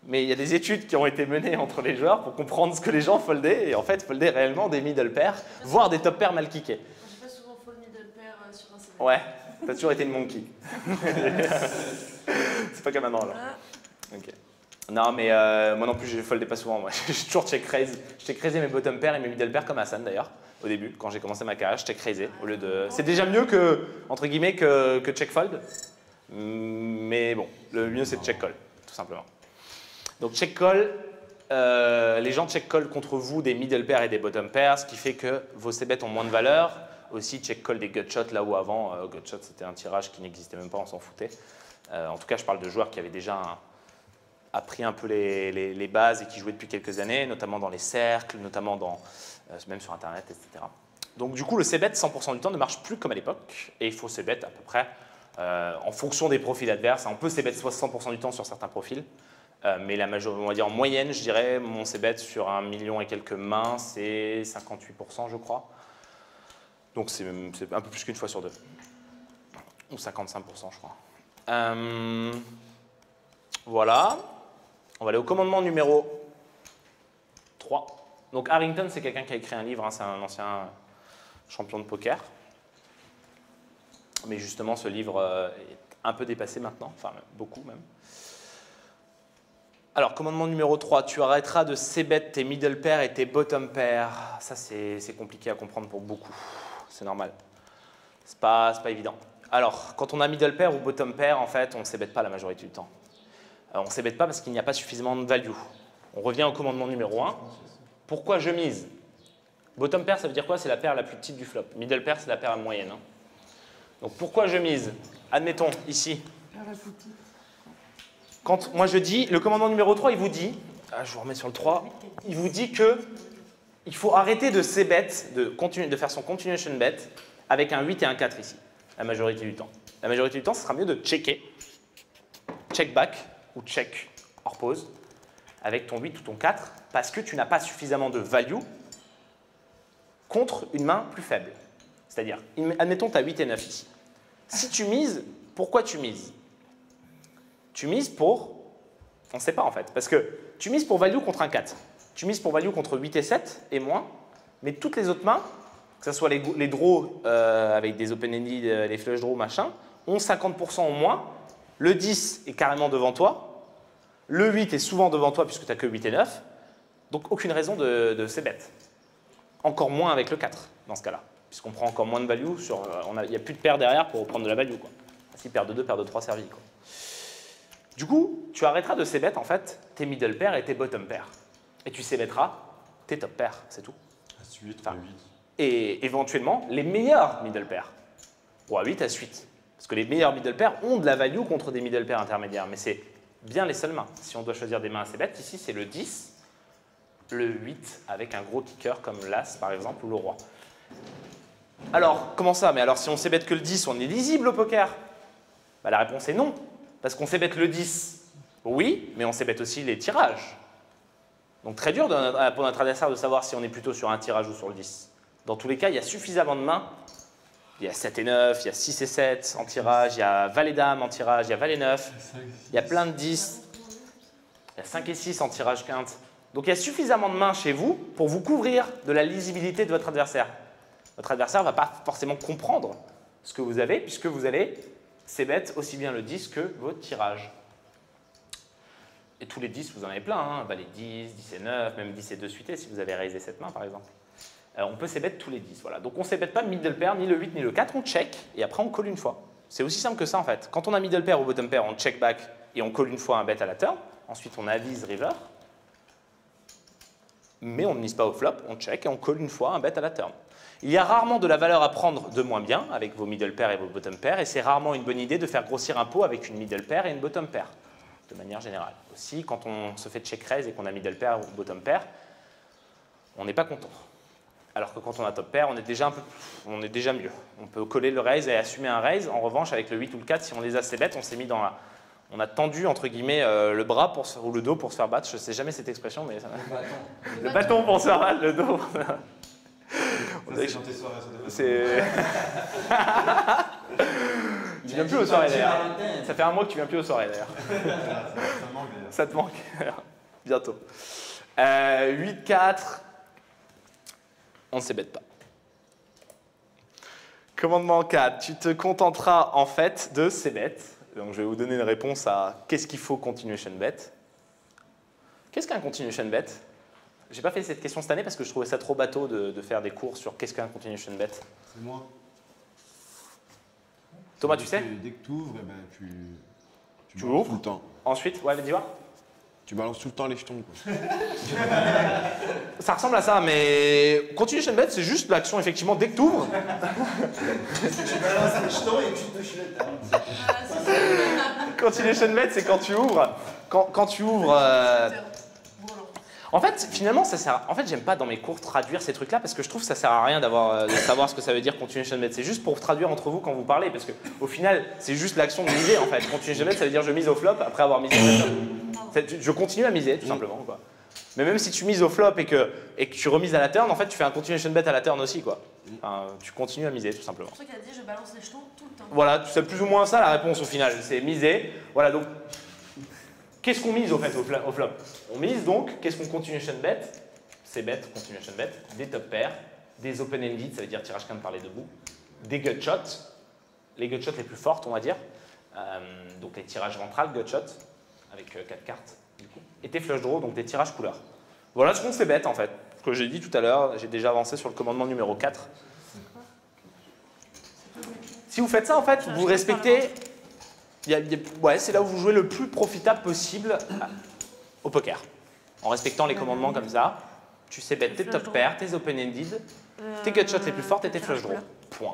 mais il y a des études qui ont été menées entre les joueurs pour comprendre ce que les gens foldaient, et en fait foldaient réellement des middle pairs, voire des top pairs mal kickés. J'ai pas souvent fold middle pair euh, sur un CD. Ouais, t'as toujours été une monkey. C'est pas comme maintenant là. Ah, Ok. Non, mais euh, moi non plus, je foldais pas souvent. Moi, j'ai toujours check raise. Je check raisé mes bottom pairs et mes middle pairs comme Hassan d'ailleurs. Au début, quand j'ai commencé ma carrière, je check raisé au lieu de. C'est déjà mieux que entre guillemets que, que check fold. Mais bon, le mieux c'est de check call, tout simplement. Donc check call, euh, les gens check call contre vous des middle pairs et des bottom pairs, ce qui fait que vos c-bets ont moins de valeur. Aussi check call des gut shots là où avant euh, gut shot c'était un tirage qui n'existait même pas, on s'en foutait. Euh, en tout cas, je parle de joueurs qui avaient déjà appris un peu les, bases et qui jouaient depuis quelques années, notamment dans les cercles, notamment euh, même sur Internet, etc. Donc du coup, le c-bet 100% du temps ne marche plus comme à l'époque, et il faut c-bet à peu près en fonction des profils adverses. On peut c-bet 100% du temps sur certains profils, euh, mais la on va dire en moyenne, je dirais, mon c-bet sur un million et quelques mains, c'est 58%, je crois. Donc c'est c'est un peu plus qu'une fois sur deux. Ou 55%, je crois. Euh, voilà. On va aller au commandement numéro 3. Donc Harrington, c'est quelqu'un qui a écrit un livre, hein, c'est un ancien champion de poker. Mais justement, ce livre euh, est un peu dépassé maintenant, enfin beaucoup même. Alors, commandement numéro 3, tu arrêteras de c-bet tes middle pairs et tes bottom pairs. Ça, c'est compliqué à comprendre pour beaucoup. C'est normal. C'est pas, pas évident. Alors, quand on a middle pair ou bottom pair, en fait, on ne s'ébête pas la majorité du temps. Euh, on ne s'ébête pas parce qu'il n'y a pas suffisamment de value. On revient au commandement numéro 1. Pourquoi je mise? Bottom pair, ça veut dire quoi? C'est la paire la plus petite du flop. Middle pair, c'est la paire la moyenne. hein. Donc pourquoi je mise? Admettons, ici. Quand moi je dis, le commandement numéro 3, il vous dit, ah, je vous remets sur le 3, il vous dit que il faut arrêter de c-bet, de, continu- de faire son continuation bet avec un 8 et un 4 ici, la majorité du temps. La majorité du temps, ce sera mieux de checker, check back ou check hors pause avec ton 8 ou ton 4 parce que tu n'as pas suffisamment de value contre une main plus faible. C'est-à-dire, admettons tu as 8 et 9 ici. Si tu mises, pourquoi tu mises? Tu mises pour. On ne sait pas en fait. Parce que tu mises pour value contre un 4. Tu mises pour value contre 8 et 7 et moins. Mais toutes les autres mains, que ce soit les, draws euh, avec des open-ended, euh, les flush draws, machin, ont 50% en moins. Le 10 est carrément devant toi. Le 8 est souvent devant toi puisque tu n'as que 8 et 9. Donc aucune raison de, de c-bet. Encore moins avec le 4 dans ce cas-là. Puisqu'on prend encore moins de value. euh, Il n'y a plus de paire derrière pour prendre de la value. Quoi. Si paire de 2, paire de 3 servie. Quoi. Du coup, tu arrêteras de c-bet en fait tes middle pairs et tes bottom pairs. Et tu c-betteras tes top pairs, c'est tout. À suite, Enfin, 8. Et éventuellement les meilleurs middle pairs. Ou à 8 à suite. Parce que les meilleurs middle pairs ont de la value contre des middle pairs intermédiaires. Mais c'est bien les seules mains. Si on doit choisir des mains assez bêtes, ici c'est le 10, le 8 avec un gros kicker comme l'As par exemple ou le Roi. Alors, comment ça? Mais alors si on sait bête que le 10, on est lisible au poker? Bah, La réponse est non. Parce qu'on sait bête le 10, oui, mais on sait bête aussi les tirages. Donc très dur pour notre adversaire de savoir si on est plutôt sur un tirage ou sur le 10. Dans tous les cas, il y a suffisamment de mains. Il y a 7 et 9, il y a 6 et 7 en tirage, il y a Valet Dame en tirage, il y a Valet 9, il y a plein de 10, il y a 5 et 6 en tirage quinte. Donc il y a suffisamment de mains chez vous pour vous couvrir de la lisibilité de votre adversaire. Votre adversaire ne va pas forcément comprendre ce que vous avez puisque vous allez c'est bête aussi bien le 10 que votre tirage. Et tous les 10, vous en avez plein, hein. valet 10, 10 et 9, même 10 et 2 suités si vous avez raisé cette main par exemple. Euh, on peut c-bet tous les 10, voilà. Donc on c-bet pas middle pair, ni le 8, ni le 4, on check, et après on colle une fois. C'est aussi simple que ça en fait. Quand on a middle pair ou bottom pair, on check back et on colle une fois un bet à la turn. Ensuite on avise river. Mais on ne mise pas au flop, on check et on colle une fois un bet à la turn. Il y a rarement de la valeur à prendre de moins bien avec vos middle pair et vos bottom pair, et c'est rarement une bonne idée de faire grossir un pot avec une middle pair et une bottom pair, de manière générale. Aussi, quand on se fait check raise et qu'on a middle pair ou bottom pair, on n'est pas content. Alors que quand on a top pair, on est déjà un peu, on est déjà mieux. On peut coller le raise et assumer un raise. En revanche, avec le 8 ou le 4, si on les a assez bêtes, on s'est mis dans la, on a tendu entre guillemets euh, le bras pour se- ou le dos pour se faire battre. Je sais jamais cette expression, mais ça, le bâton pour se faire battre, le dos. On C'est tes soirées, ça devrait c'est. tu viens plus aux soirées d'ailleurs. Ça fait un mois que tu viens plus aux soirées d'ailleurs. Ça manque d'ailleurs. Ça te manque. Bientôt. Euh, 8-4. On ne s'ébête pas. Commandement 4. Tu te contenteras en fait de ces bêtes. Donc je vais vous donner une réponse à qu'est-ce qu'il faut continuation bet. Qu'est-ce qu'un continuation bet J'ai pas fait cette question cette année parce que je trouvais ça trop bateau de, de faire des cours sur qu'est-ce qu'un continuation bet. C'est moi. Thomas, tu sais que- Dès que tu ouvres, eh ben, tu. Tu ouvres tout le temps. Ensuite, ouais, dis-moi. Tu balances tout le temps les jetons. quoi. Ça ressemble à ça, mais continuation bet, c'est juste l'action effectivement dès que tu ouvres. Tu balances les jetons et tu touches le temps. Continuation bet, c'est quand tu ouvres. Quand, quand tu ouvres. euh, En fait, finalement, ça sert. En fait, j'aime pas dans mes cours traduire ces trucs-là parce que je trouve que ça sert à rien d'avoir euh, de savoir ce que ça veut dire continuation bet. C'est juste pour traduire entre vous quand vous parlez parce que au final, c'est juste l'action de miser en fait. Continuation bet, ça veut dire je mise au flop après avoir misé. au flop. C'est- Je continue à miser tout simplement quoi. Mais même si tu mises au flop et que, et que tu remises à la turn, en fait, tu fais un continuation bet à la turn aussi quoi. Enfin, tu continues à miser tout simplement. C'est pour ça qu'il a dit je balance les jetons tout le temps. Voilà, c'est plus ou moins ça la réponse au final, c'est miser. Voilà, donc, qu'est-ce qu'on mise au fait flop? On mise donc, qu'est-ce qu'on continuation bet C'est bet, continuation bet, des top pairs, des open-ended, ça veut dire tirage quinte par les deux bouts, des gut shots, les gut shots les plus fortes, on va dire, Euh, donc les tirages ventrales, gut shots, avec 4 cartes, du coup, et tes flush draw, donc des tirages couleurs. Voilà ce qu'on fait bet en fait. Ce que j'ai dit tout à l'heure, j'ai déjà avancé sur le commandement numéro 4. Si vous faites ça, en fait, vous respectez. Il y a- il y a- ouais, c'est là où vous jouez le plus profitable possible au poker. En respectant les commandements comme ça, tu sais bet tes top pairs, tes open-ended, tes gut shots les plus fortes et tes flush draws. Point.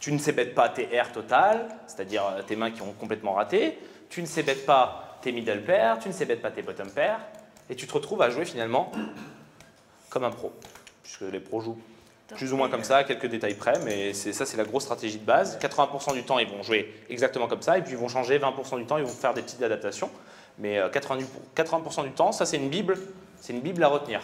Tu ne sais bet pas tes airs total, c'est-à-dire euh, tes mains qui ont complètement raté. Tu ne sais bet pas tes middle pairs, tu ne sais bet pas tes bottom pairs. Et tu te retrouves à jouer finalement comme un pro. Puisque les pros jouent plus ou moins comme ça, quelques détails près, mais ça c'est la grosse stratégie de base. 80% du temps ils vont jouer exactement comme ça, et puis ils vont changer 20% du temps, ils vont faire des petites adaptations. Mais euh, 90%, 80% du temps, ça c'est une bible, c'est une bible à retenir.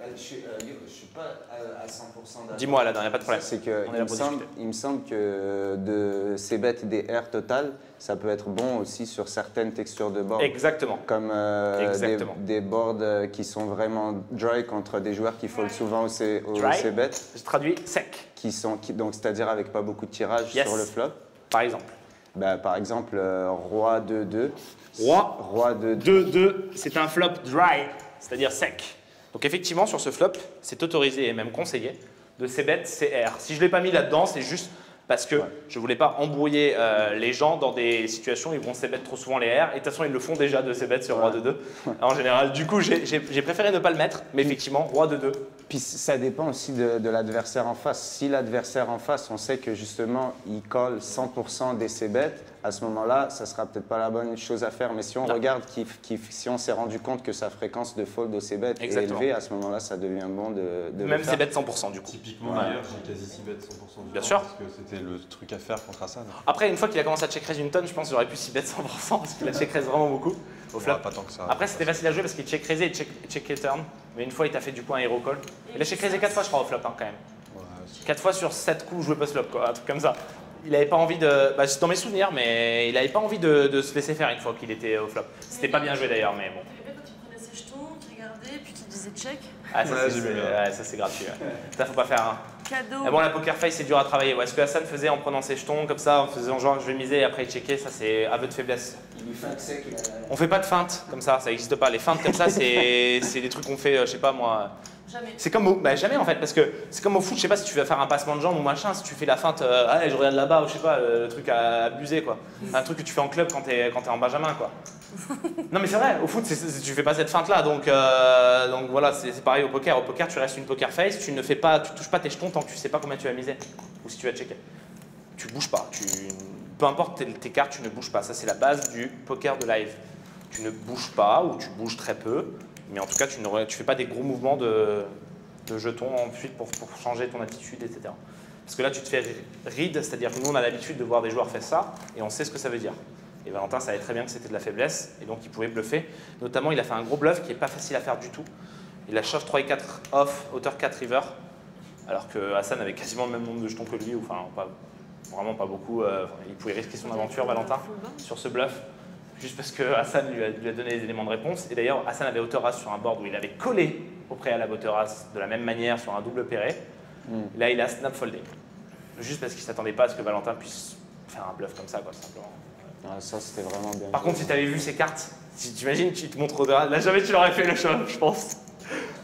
Euh, Je suis, euh, suis pas à, à 100% d'accord. Dis-moi là, il n'y a pas de problème. C'est que il me, semble, il me semble que de ces bêtes des R total, ça peut être bon aussi sur certaines textures de board. Exactement. Comme euh, des, Exactement. des boards euh, qui sont vraiment dry contre des joueurs qui foldent souvent au, C. C-bet, Je traduis sec, qui sont, qui, donc c'est-à-dire avec pas beaucoup de tirage Yes. sur le flop. par exemple. Bah, par exemple, euh, roi 2-2. Roi Roi 2-2. 2-2, c'est un flop dry, c'est-à-dire sec. Donc effectivement, sur ce flop, c'est autorisé et même conseillé de C-bet CR. Si je ne l'ai pas mis là-dedans, c'est juste parce que je ne voulais pas embrouiller euh, les gens dans des situations où ils vont C-bet trop souvent les R. Et de toute façon, ils le font déjà de C-bet sur roi 2-2 en général. Du coup, j'ai préféré ne pas le mettre, mais effectivement, roi 2-2. Puis ça dépend aussi de, de l'adversaire en face. Si l'adversaire en face, on sait que justement, il colle 100% des C-bet, à ce moment-là, ça sera peut-être pas la bonne chose à faire. Mais si on Non. regarde, qui, qui- si on s'est rendu compte que sa fréquence de fold au C-bet est Exactement. élevée, à ce moment-là, ça devient bon de, Même. C-bet 100% du coup. Typiquement, Ouais. d'ailleurs, j'ai quasi 6 bêtes 100% du Bien temps, sûr. Parce que c'était le truc à faire contre Hassan. Après, une fois qu'il a commencé à check raise une tonne, je pense que j'aurais pu s'y bet 100% parce qu'il a check raise vraiment beaucoup au flop. Ouais, pas tant que ça. Après, c'était facile à jouer parce qu'il check raisé et check, check turn. Mais une fois, il t'a fait du coup un hero call. Il a check raisé 4 fois, je crois, au flop hein, quand même. Ouais, c'est- 4 fois sur 7 coups joué post-flop, quoi, un truc comme ça. Il avait pas envie de. Bah, c'est dans mes souvenirs, mais il avait pas envie de, de se laisser faire une fois qu'il était au flop. C'était pas bien joué d'ailleurs, mais bon. Tu quand tu prenais ses jetons, tu regardais, puis tu disais check. Ah, ça, Ouais, c'est, ouais, gratuit. ouais. Ça, faut pas faire. hein. cadeau. Ah bon, la poker face, c'est dur à travailler. Ouais, ce que Hassan faisait en prenant ses jetons comme ça, en faisant genre je vais miser et après il checker, ça c'est aveu de faiblesse. Il lui fait un sec. il a- On fait pas de feintes comme ça, ça n'existe pas. Les feintes comme ça, c'est c'est des trucs qu'on fait, euh, je sais pas moi. Jamais. C'est comme au. Bah, jamais en fait, parce que c'est comme au foot, je sais pas si tu vas faire un passement de jambes ou machin, si tu fais la feinte, euh, ah, je regarde là-bas, ou je sais pas, euh, le truc à abuser quoi. Un truc que tu fais en club quand t'es quand t'es en Benjamin quoi. non mais c'est vrai, au foot, c'est- c'est- tu fais pas cette feinte là, donc, euh, donc voilà, c'est pareil au poker. Au poker, tu restes une poker face, tu ne fais pas, tu touches pas tes jetons tant que tu sais pas combien tu vas miser, ou si tu vas checker. Tu bouges pas, tu, peu importe tes, tes cartes, tu ne bouges pas. Ça c'est la base du poker de live. Tu ne bouges pas ou tu bouges très peu, mais en tout cas tu ne tu fais pas des gros mouvements de, de jetons ensuite pour, pour changer ton attitude, etc. Parce que là tu te fais read, c'est-à-dire que nous on a l'habitude de voir des joueurs faire ça et on sait ce que ça veut dire. Et Valentin savait très bien que c'était de la faiblesse et donc il pouvait bluffer. Notamment il a fait un gros bluff qui est pas facile à faire du tout. Il a shove 3 et 4 off, hauteur 4 river, alors que Hassan avait quasiment le même nombre de jetons que lui, ou enfin pas, vraiment pas beaucoup. euh, il pouvait risquer son aventure, Valentin, sur ce bluff, juste parce que Hassan lui a, lui a donné les éléments de réponse. Et d'ailleurs, Hassan avait hauteur as sur un board où il avait collé au préalable hauteur as de la même manière sur un double pairé. Là, il a snap foldé. Juste parce qu'il s'attendait pas à ce que Valentin puisse faire un bluff comme ça, quoi, simplement. Ah, ça, c'était vraiment bien. Par contre, si tu avais vu ces cartes, si tu imagines, tu te montres au-delà, là jamais tu l'aurais fait le show, je pense.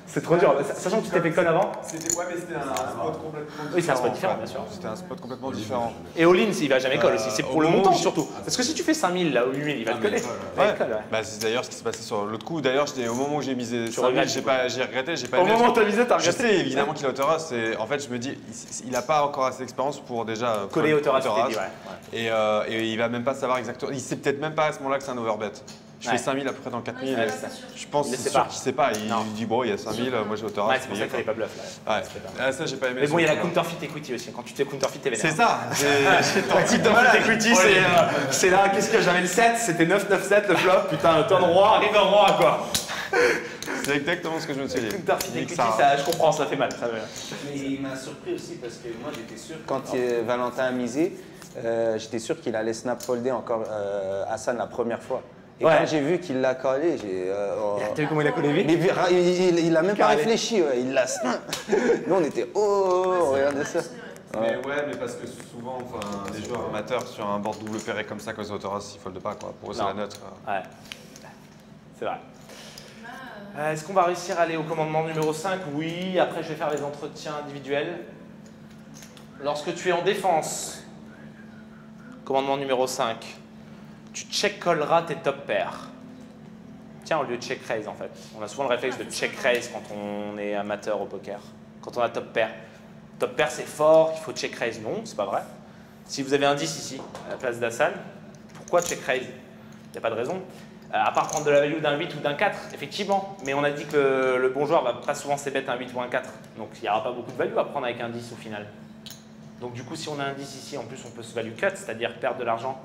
C'est trop dur, sachant que tu t'es fait con avant. C'était ouais, mais c'était un spot complètement Oui, c'est un spot différent, bien sûr. C'était un spot complètement différent. Et all-in, il va jamais coller aussi. C'est pour le moment montant surtout. Parce que si tu fais 5000 là, ou 8000, il va Ah, te coller. Bah, c'est d'ailleurs ce qui s'est passé sur l'autre coup. D'ailleurs, au moment où j'ai misé 5000, regrettes, j'ai du pas, j'ai regretté, j'ai pas Au moment où parce t'as visé, t'as que Je regretté. sais évidemment qu'il a hauteur as, c'est- En fait, je me dis, il- il a pas encore assez d'expérience pour déjà euh, Coller as, tu as. Et, euh, et il va même pas savoir exactement. Il sait peut-être même pas à ce moment-là que c'est un overbet. Je Ouais. fais 5000 après dans 4000. Ouais, et- c'est sûr. je pense c'est sait sûr pas. qu'il sait pas. Il, dit, bon, il y a 5000, moi j'ai. Ouais, c'est pour ça qu'il fallait pas bluff là. Ouais. Ah, ça, j'ai pas aimé. Mais bon, il y a la counterfeit equity aussi. Quand tu fais counterfeit, t'es. C'est ça. Counterfeit equity, c'est c'est là, qu'est-ce que j'avais le 7, c'était 9-9-7 le flop, putain, turn roi, river roi quoi. C'est exactement ce que je me suis dit. Counterfeit equity, ça. je comprends, ça fait mal. Ça, Mais il m'a surpris aussi parce que moi j'étais sûr, quand Valentin a misé, euh, j'étais sûr qu'il allait snap folder encore euh, Hassan la première fois. Et Ouais. quand j'ai vu qu'il l'a collé, j'ai. euh, oh. T'as vu comment il a collé vite Mais il, il, il a même pas réfléchi, ouais, il l'a. Nous on était oh, oh, regardez ça. Mais ouais, mais parce que souvent, enfin, les joueurs amateurs sur un board double pairé comme ça, quand ils as, ils foldent pas quoi. Pour eux, c'est la neutre. Ouais, c'est vrai. Euh, Est-ce qu'on va réussir à aller au commandement numéro 5 Oui, après je vais faire les entretiens individuels. Lorsque tu es en défense, commandement numéro 5, tu check-colleras tes top pairs. Tiens, au lieu de check raise en fait. On a souvent le réflexe de check raise quand on est amateur au poker. Quand on a top pair. Top pair c'est fort, il faut check raise. Non, c'est pas vrai. Si vous avez un 10 ici, à la place d'Assan, pourquoi check raise Il n'y a pas de raison. Euh, à part prendre de la value d'un 8 ou d'un 4, effectivement. Mais on a dit que le bon joueur va pas souvent s'ébête un 8 ou un 4. Donc il n'y aura pas beaucoup de value à prendre avec un 10 au final. Donc du coup, si on a un 10 ici, en plus on peut se value cut, c'est-à-dire perdre de l'argent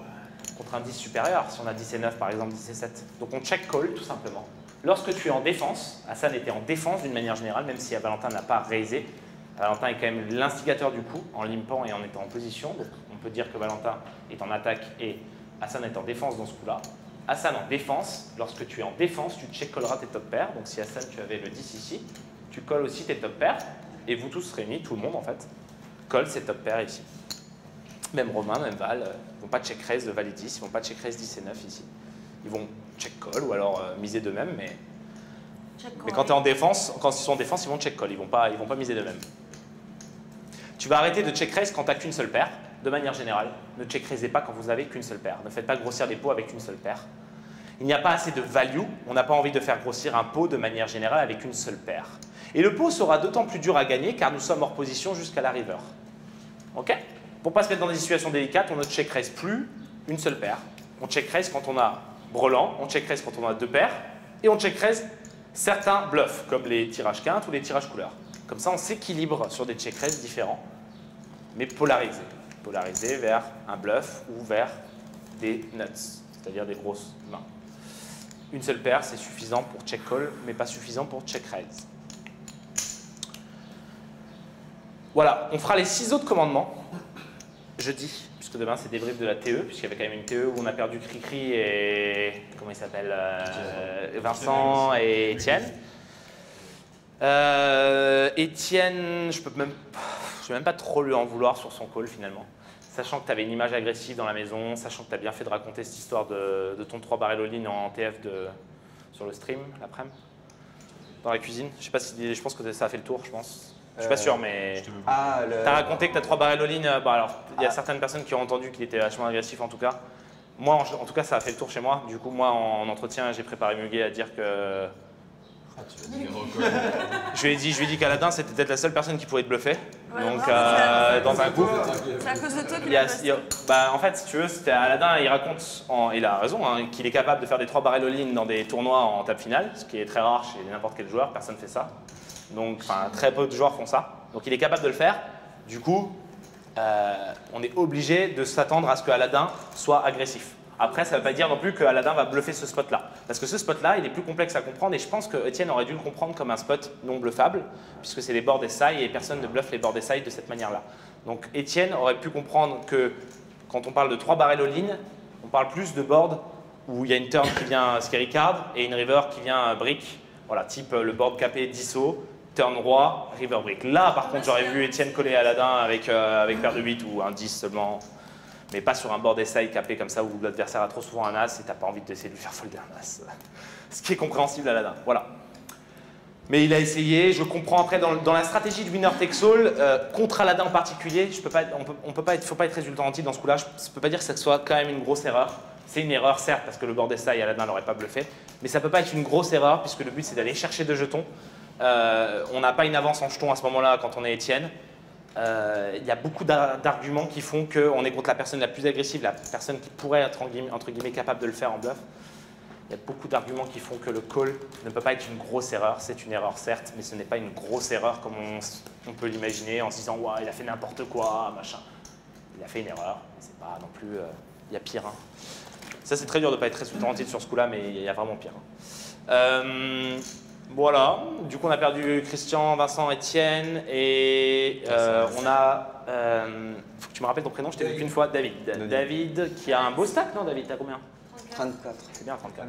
contre un 10 supérieur. Si on a 10 et 9 par exemple, 10 et 7. Donc on check call tout simplement. Lorsque tu es en défense, Hassan était en défense d'une manière générale, même si Valentin n'a pas raisé. Valentin est quand même l'instigateur du coup, en limpant et en étant en position. Donc on peut dire que Valentin est en attaque et Hassan est en défense dans ce coup-là. Hassan en défense, lorsque tu es en défense, tu check-colleras tes top pairs. Donc si Hassan, tu avais le 10 ici, tu colles aussi tes top pairs. Et vous tous réunis, tout le monde en fait, colle ses top pairs ici. Même Romain, même Val, euh, ils vont pas check raise de Val et 10, ils vont pas check raise 10 et 9 ici. Ils vont check call ou alors euh, miser d'eux-mêmes, mais, quand tu es en défense, quand ils sont en défense, ils vont check call, ils vont pas, ils vont pas miser d'eux-mêmes. Tu vas arrêter de check raise quand tu n'as qu'une seule paire, de manière générale. Ne check raisez pas quand vous avez qu'une seule paire. Ne faites pas grossir des pots avec une seule paire. Il n'y a pas assez de value, on n'a pas envie de faire grossir un pot de manière générale avec une seule paire. Et le pot sera d'autant plus dur à gagner car nous sommes hors position jusqu'à la river. Ok? Pour pas se mettre dans des situations délicates, on ne check raise plus une seule paire. On check raise quand on a brelan, on check raise quand on a deux paires, et on check raise certains bluffs, comme les tirages quintes ou les tirages couleurs. Comme ça, on s'équilibre sur des check différents, mais polarisés. Polarisés vers un bluff ou vers des nuts, c'est-à-dire des grosses mains. Une seule paire, c'est suffisant pour check call, mais pas suffisant pour check raise. Voilà, on fera les six autres commandements jeudi, puisque demain c'est débrief de la TE, puisqu'il y avait quand même une TE où on a perdu Cricri et. Comment il s'appelle euh, Vincent et Étienne. Euh, Étienne, je peux même. je vais même pas trop lui en vouloir sur son call finalement. Sachant que tu avais une image agressive dans la maison, sachant que tu as bien fait de raconter cette histoire de, de ton 3 barrel all-in en TF de, sur le stream l'après-midi. Dans la cuisine. Je sais pas si. Je pense que ça a fait le tour, je pense. Je suis pas Euh, sûr, mais. Ah, le. T'as raconté que t'as trois barrels all-in. euh, bah alors, il y a Ah. certaines personnes qui ont entendu qu'il était vachement agressif en tout cas. Moi, en, en tout cas, ça a fait le tour chez moi. Du coup, moi, en, entretien, j'ai préparé Muguet à dire que. je lui ai dit, je lui ai dit qu'Aladin, c'était peut-être la seule personne qui pouvait te bluffer. Ouais, Donc, euh, dans un groupe. C'est à cause de toi Il qu'il a- a il a- bah, en fait, si tu veux, c'était Aladdin, il raconte, en- il a raison, hein, qu'il est capable de faire des 3 barrels all-in dans des tournois en table finale, ce qui est très rare chez n'importe quel joueur, personne ne fait ça. Donc, très peu de joueurs font ça. Donc, il est capable de le faire. Du coup, euh, on est obligé de s'attendre à ce que Aladdin soit agressif. Après, ça ne veut pas dire non plus que Aladdin va bluffer ce spot-là. Parce que ce spot-là, il est plus complexe à comprendre et je pense que Étienne aurait dû le comprendre comme un spot non bluffable, puisque c'est les boards SI et personne ne bluffe les boards SI de cette manière-là. Donc Étienne aurait pu comprendre que quand on parle de 3 barrels all-in, on parle plus de boards où il y a une turn qui vient scary card et une river qui vient brick. Voilà, type euh, le board capé d'ISO, turn roi, river brick. Là, par contre, j'aurais vu Étienne coller Aladdin avec, euh, avec paire de 8 ou un 10 seulement. Mais pas sur un board SI capé comme ça où l'adversaire a trop souvent un as et t'as pas envie d'essayer de lui faire folder un as. Ce qui est compréhensible à Aladdin. Voilà. Mais il a essayé, je comprends après dans, la stratégie de winner takes all, euh, contre Aladdin en particulier, je peux pas, on peut, pas être, faut pas être résultat anti dans ce coup-là. Je ne peux pas dire que ça soit quand même une grosse erreur. C'est une erreur certes parce que le board SI Aladdin l'aurait pas bluffé, mais ça peut pas être une grosse erreur puisque le but c'est d'aller chercher deux jetons. Euh, on n'a pas une avance en jetons à ce moment-là quand on est Étienne. Euh, Il y a beaucoup d'ar- d'arguments qui font qu'on est contre la personne la plus agressive, la personne qui pourrait être entre guillemets capable de le faire en bluff. Il y a beaucoup d'arguments qui font que le call ne peut pas être une grosse erreur. C'est une erreur certes, mais ce n'est pas une grosse erreur comme on, peut l'imaginer en se disant ouais, il a fait n'importe quoi, machin. Il a fait une erreur, c'est pas non plus. euh, Il y a pire. hein. Ça c'est très dur de ne pas être très sous-tenté sur ce coup-là, mais il y a vraiment pire. hein. Voilà. Du coup on a perdu Christian, Vincent, Étienne et euh, on a. euh, faut que tu me rappelles ton prénom. Je t'ai vu qu'une fois, David. David qui a un beau stack, non David? T'as combien? 34. C'est bien 34.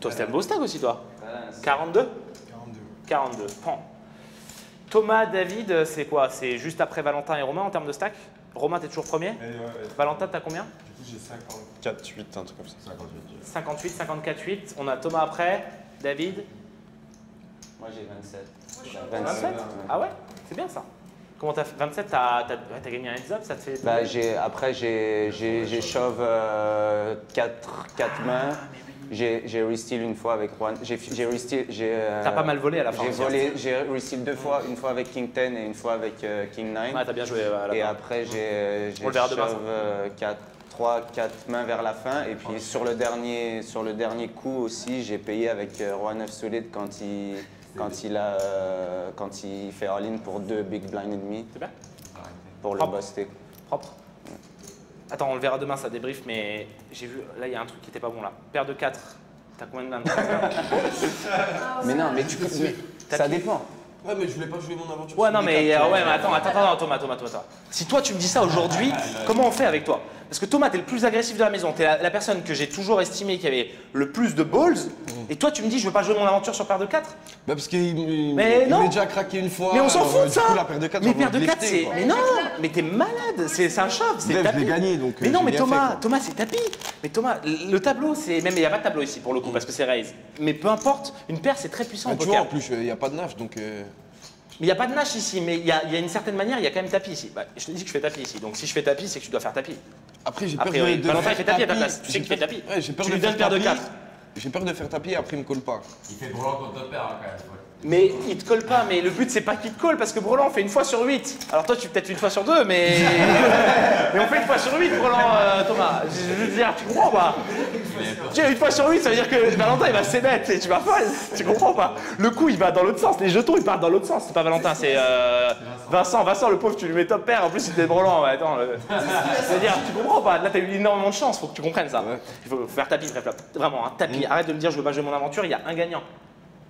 Toi, c'était un beau stack aussi, toi 42 42. Pan. Thomas, David, c'est quoi? C'est juste après Valentin et Romain en termes de stack? Romain, t'es toujours premier? Valentin, t'as combien? Du coup, j'ai 54, 8, un truc comme ça. 58. 58, 54, 8. On a Thomas après. David? Moi j'ai 27. 27 Ah ouais? C'est bien ça. Comment t'as fait 27, t'as t'as gagné un heads up, ça te fait. Bah, j'ai, après, j'ai, shove 4, 4 mains. J'ai, j'ai resteal une fois avec Juan. J'ai, j'ai resteal. J'ai, euh, T'as pas mal volé à la fin J'ai volé, j'ai resteal deux fois, une fois avec King 10 et une fois avec euh, King 9. Ouais, t'as bien joué à la et fin. après, j'ai, shove 4, 3, 4 mains vers la fin. Et puis sur le dernier, sur le dernier coup aussi, j'ai payé avec euh, Roi 9 solide quand il, quand il, a, euh, quand il fait all-in pour deux big blind et demi C'est bien pour le Propre. boss. Propre. Attends, on le verra demain, ça débrief, mais j'ai vu, là, il y a un truc qui était pas bon là. Paire de 4. T'as combien de mains Mais non, mais tu peux. mais ça dépend. Ouais, mais je voulais pas jouer mon aventure. Ouais, non, mais, quatre, euh, ouais, mais attends, attends, attends, Thomas, Thomas, Thomas, Thomas. Si toi tu me dis ça aujourd'hui, comment on fait avec toi Parce que Thomas, t'es le plus agressif de la maison. T'es la, la personne que j'ai toujours estimé qui avait le plus de balls. Et toi, tu me dis, je veux pas jouer mon aventure sur paire de 4 Bah, parce qu'il il- Mais il non. m'a déjà craqué une fois. Mais on s'en alors, fout euh, de ça Du coup, la paire de 4, Mais paire de 4, c'est. Mais non Mais t'es malade C'est c'est un shove, c'est Bref, je tapis. l'ai gagné, donc, euh, Mais non, j'ai mais bien Thomas, fait, quoi. Thomas, c'est tapis. Mais Thomas, le tableau, c'est. Même, il n'y a pas de tableau ici pour le coup, parce que c'est raise. Mais peu importe, une paire, c'est très puissant Bah, tu vois, poker. en plus, il n'y a pas de naf, donc. euh, Mais il n'y a pas de nash ici, mais il y, a il y a une certaine manière, il y a quand même tapis ici. Bah, je te dis que je fais tapis ici. Donc si je fais tapis, c'est que tu dois faire tapis. Après, j'ai peur de, de Valentin, faire il fait tapis à ta tapis. place. Tu sais J'ai qu'il fait peur- tapis. Ouais, j'ai peur Tu de lui faire paire de tapis. quatre. J'ai peur de faire tapis et après, il me colle pas. Il fait Brelan contre père hein, quand même. Mais il te colle pas, mais le but c'est pas qu'il te colle parce que Brelan fait une fois sur 8. Alors toi tu peut-être une fois sur deux, mais. mais on fait une fois sur 8, Brelan, euh, Thomas. Je je veux dire, tu comprends pas Tu une fois sur 8, ça veut dire que Valentin il va s'émettre et tu vas pas, tu comprends pas Le coup il va dans l'autre sens, les jetons ils partent dans l'autre sens. C'est pas Valentin, c'est euh, Vincent. Vincent, le pauvre, tu lui mets top pair, en plus il était Brelan. Ouais, attends, le- c'est-à-dire, tu comprends pas Là t'as eu énormément de chance, faut que tu comprennes ça. Il faut faire tapis, flop. Vraiment, un tapis. Arrête de me dire je veux pas jouer mon aventure, il y a un gagnant.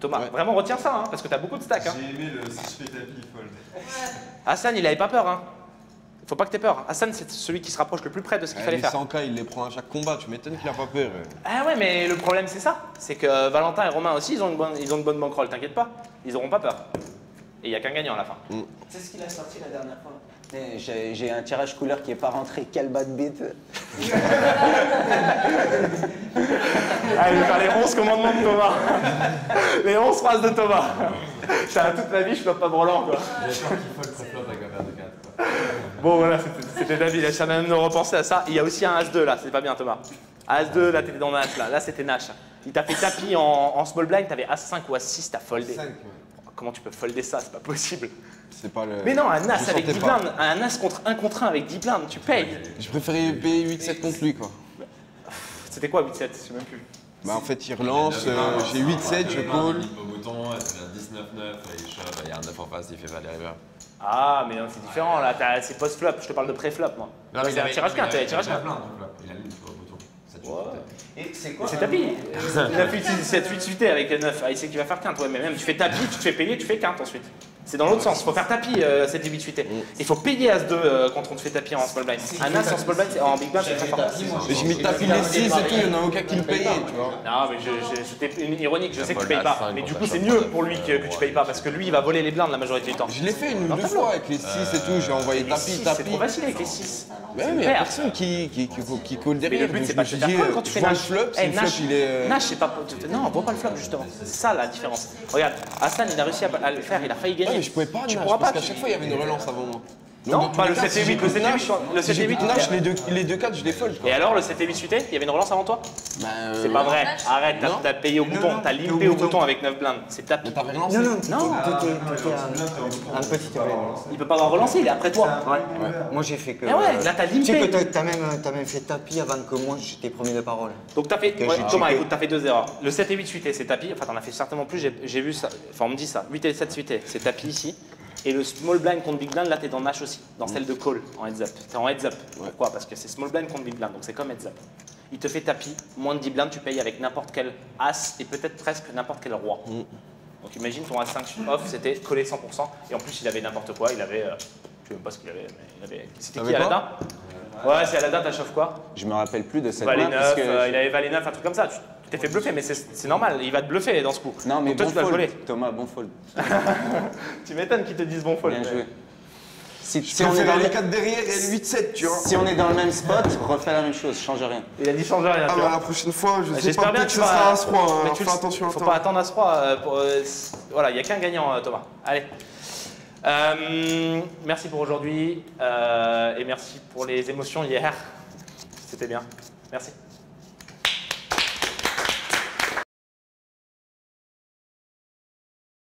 Thomas, Ouais. vraiment retiens ça, hein, parce que t'as beaucoup de stacks. Hein. J'ai aimé le si je fais tapis, fold. Hassan, il avait pas peur. Hein. Faut pas que t'aies peur. Hassan, c'est celui qui se rapproche le plus près de ce qu'il fallait les faire. 100K, il les prend à chaque combat. Tu m'étonnes qu'il a pas peur. euh. Ah ouais, mais le problème, c'est ça. C'est que Valentin et Romain aussi, ils ont une bonne, ils ont une bonne bankroll, t'inquiète pas. Ils auront pas peur. Et il n'y a qu'un gagnant à la fin. C'est ce qu'il a sorti la dernière fois. J'ai j'ai un tirage couleur qui est pas rentré, quel bad beat. Allez, je vais faire les 11 commandements de Thomas. les 11 phrases de Thomas. Putain, toute ma vie, je floppe pas Brolant, quoi. J'ai peur qu'il faut que ça flotte avec un verre de 4. Bon, voilà, c'était- David. En train de repenser à ça. Il y a aussi un As-2 là, c'est pas bien, Thomas. As-2, là, t'étais dans Nash, là. Là, c'était Nash. Il t'a fait tapis en, en small blind, t'avais As-5 ou As-6, t'as foldé. Comment tu peux folder ça? C'est pas possible. C'est pas le. Mais non, un As avec sentais 10 pas. blindes, un As contre 1 contre 1 avec 10 blindes, tu payes. Je préférais payer 8-7 contre lui, quoi. C'était quoi 8-7 Je sais même plus. Bah, en fait, il relance, euh, j'ai 8-7, je call. Au bouton, un 19-9, et il shove, il y a un 9 en face, il fait Valet River. Ah, mais non, c'est différent là, t'as- c'est post-flop, je te parle de pré-flop moi. Non, mais c'est un tirage qu'un, t'as tirage Il a qu'un. plein de flop, il a une au bouton. Ça, tu Ouais. Et c'est quoi C'est tapis. 9, 8, 6, 7, 8 suité avec 9. Ah, il sait qu'il va faire quinte. Ouais, mais même tu fais tapis, tu te fais payer, tu fais quinte ensuite. C'est dans l'autre sens. Il faut faire tapis euh, 7 et 8 suité. Il faut payer As-2 euh, quand on te fait tapis en small blind. Un As en small blind, en big blind, c'est très fort. Mais j'ai mis tapis les 6 et tout, il y en a aucun qui me payait, tu vois. Non, mais c'était ironique, je sais que tu payes pas. As5 Mais du coup, c'est mieux pour lui que, que tu payes pas parce que lui, il va voler les blindes la majorité du temps. Je l'ai fait une ou deux fois avec les 6 et tout, j'ai envoyé Les tapis, six, C'est tapis. trop facile avec les 6. Ouais, mais il y a personne qui, qui, qui, qui colle Mais derrière. le but, c'est pas de faire euh, quand tu fais Nash. flop, Eh, Nash, il est. euh, Nash, c'est pas. Non, on voit pas le flop justement. C'est ça la différence. Regarde, Hassan, il a réussi à le faire, il a failli gagner. Mais je pouvais pas Tu pourras parce pas. qu'à chaque fois il y avait une relance avant moi. Non, pas le les cas, 7 et si 8, j'ai le 7 et 8, Nash, le si 7 et j'ai 8, Nash, les deux, les deux 4, je les fold. Et alors, le 7 et 8 suité, il y avait une relance avant toi Bah, euh, C'est pas vrai. Arrête, t'as Non. t'as payé au Non, bouton, non, t'as limpé au bouton. avec 9 blindes. C'est tapis. Mais t'avais relancé Non, non, un, petit. Il peut pas avoir relancé, il est après toi. Ouais. Moi j'ai fait que. Eh ouais, là, t'as Tu sais que limpé. t'as t'as même, t'as même fait tapis avant que moi j'étais premier de parole. Donc t'as fait. Que ouais, j'ai Thomas, écoute, t'as fait deux erreurs. Le 7 et 8 suité, c'est tapis. Enfin, t'en as fait certainement plus, j'ai j'ai vu ça. Enfin, on me dit ça. 8 et 7 suité, c'est tapis ici. Et le small blind contre big blind, là, t'es dans Nash aussi. Dans celle de call, en heads up. T'es en heads up. Pourquoi? Parce que c'est small blind contre big blind, donc c'est comme heads up. Il te fait tapis, moins de 10 blindes, tu payes avec n'importe quel as et peut-être presque n'importe quel roi. Donc imagine ton as 5 off, c'était collé 100%. Et en plus, il avait n'importe quoi. Il avait. euh, je sais même pas ce qu'il avait, mais il avait. C'était qui Aladdin? Ouais, c'est Aladdin, t'as chauffe quoi? Je me rappelle plus de cette main parce 9, que. euh, il avait Valet 9, un truc comme ça. Tu tu t'es fait bluffer, mais c'est normal, il va te bluffer dans ce coup. Non, mais Donc toi, bon tu fold. voler. Thomas, bon fold. Tu m'étonnes qu'ils te disent bon fold. Bien joué. Si, on est dans les 4 derrière et le 8-7, tu vois. si on est dans le même spot, refais la même chose, change rien. Il a dit change rien, Ah, bah la prochaine fois, je sais J'espère pas, bien peut-être que ce vas. sera As-3, mais hein. tu fais attention à Faut toi. pas attendre As-3. euh, euh, Voilà, il n'y a qu'un gagnant, euh, Thomas. Allez. Euh, merci pour aujourd'hui euh, et merci pour les émotions hier. C'était bien. Merci.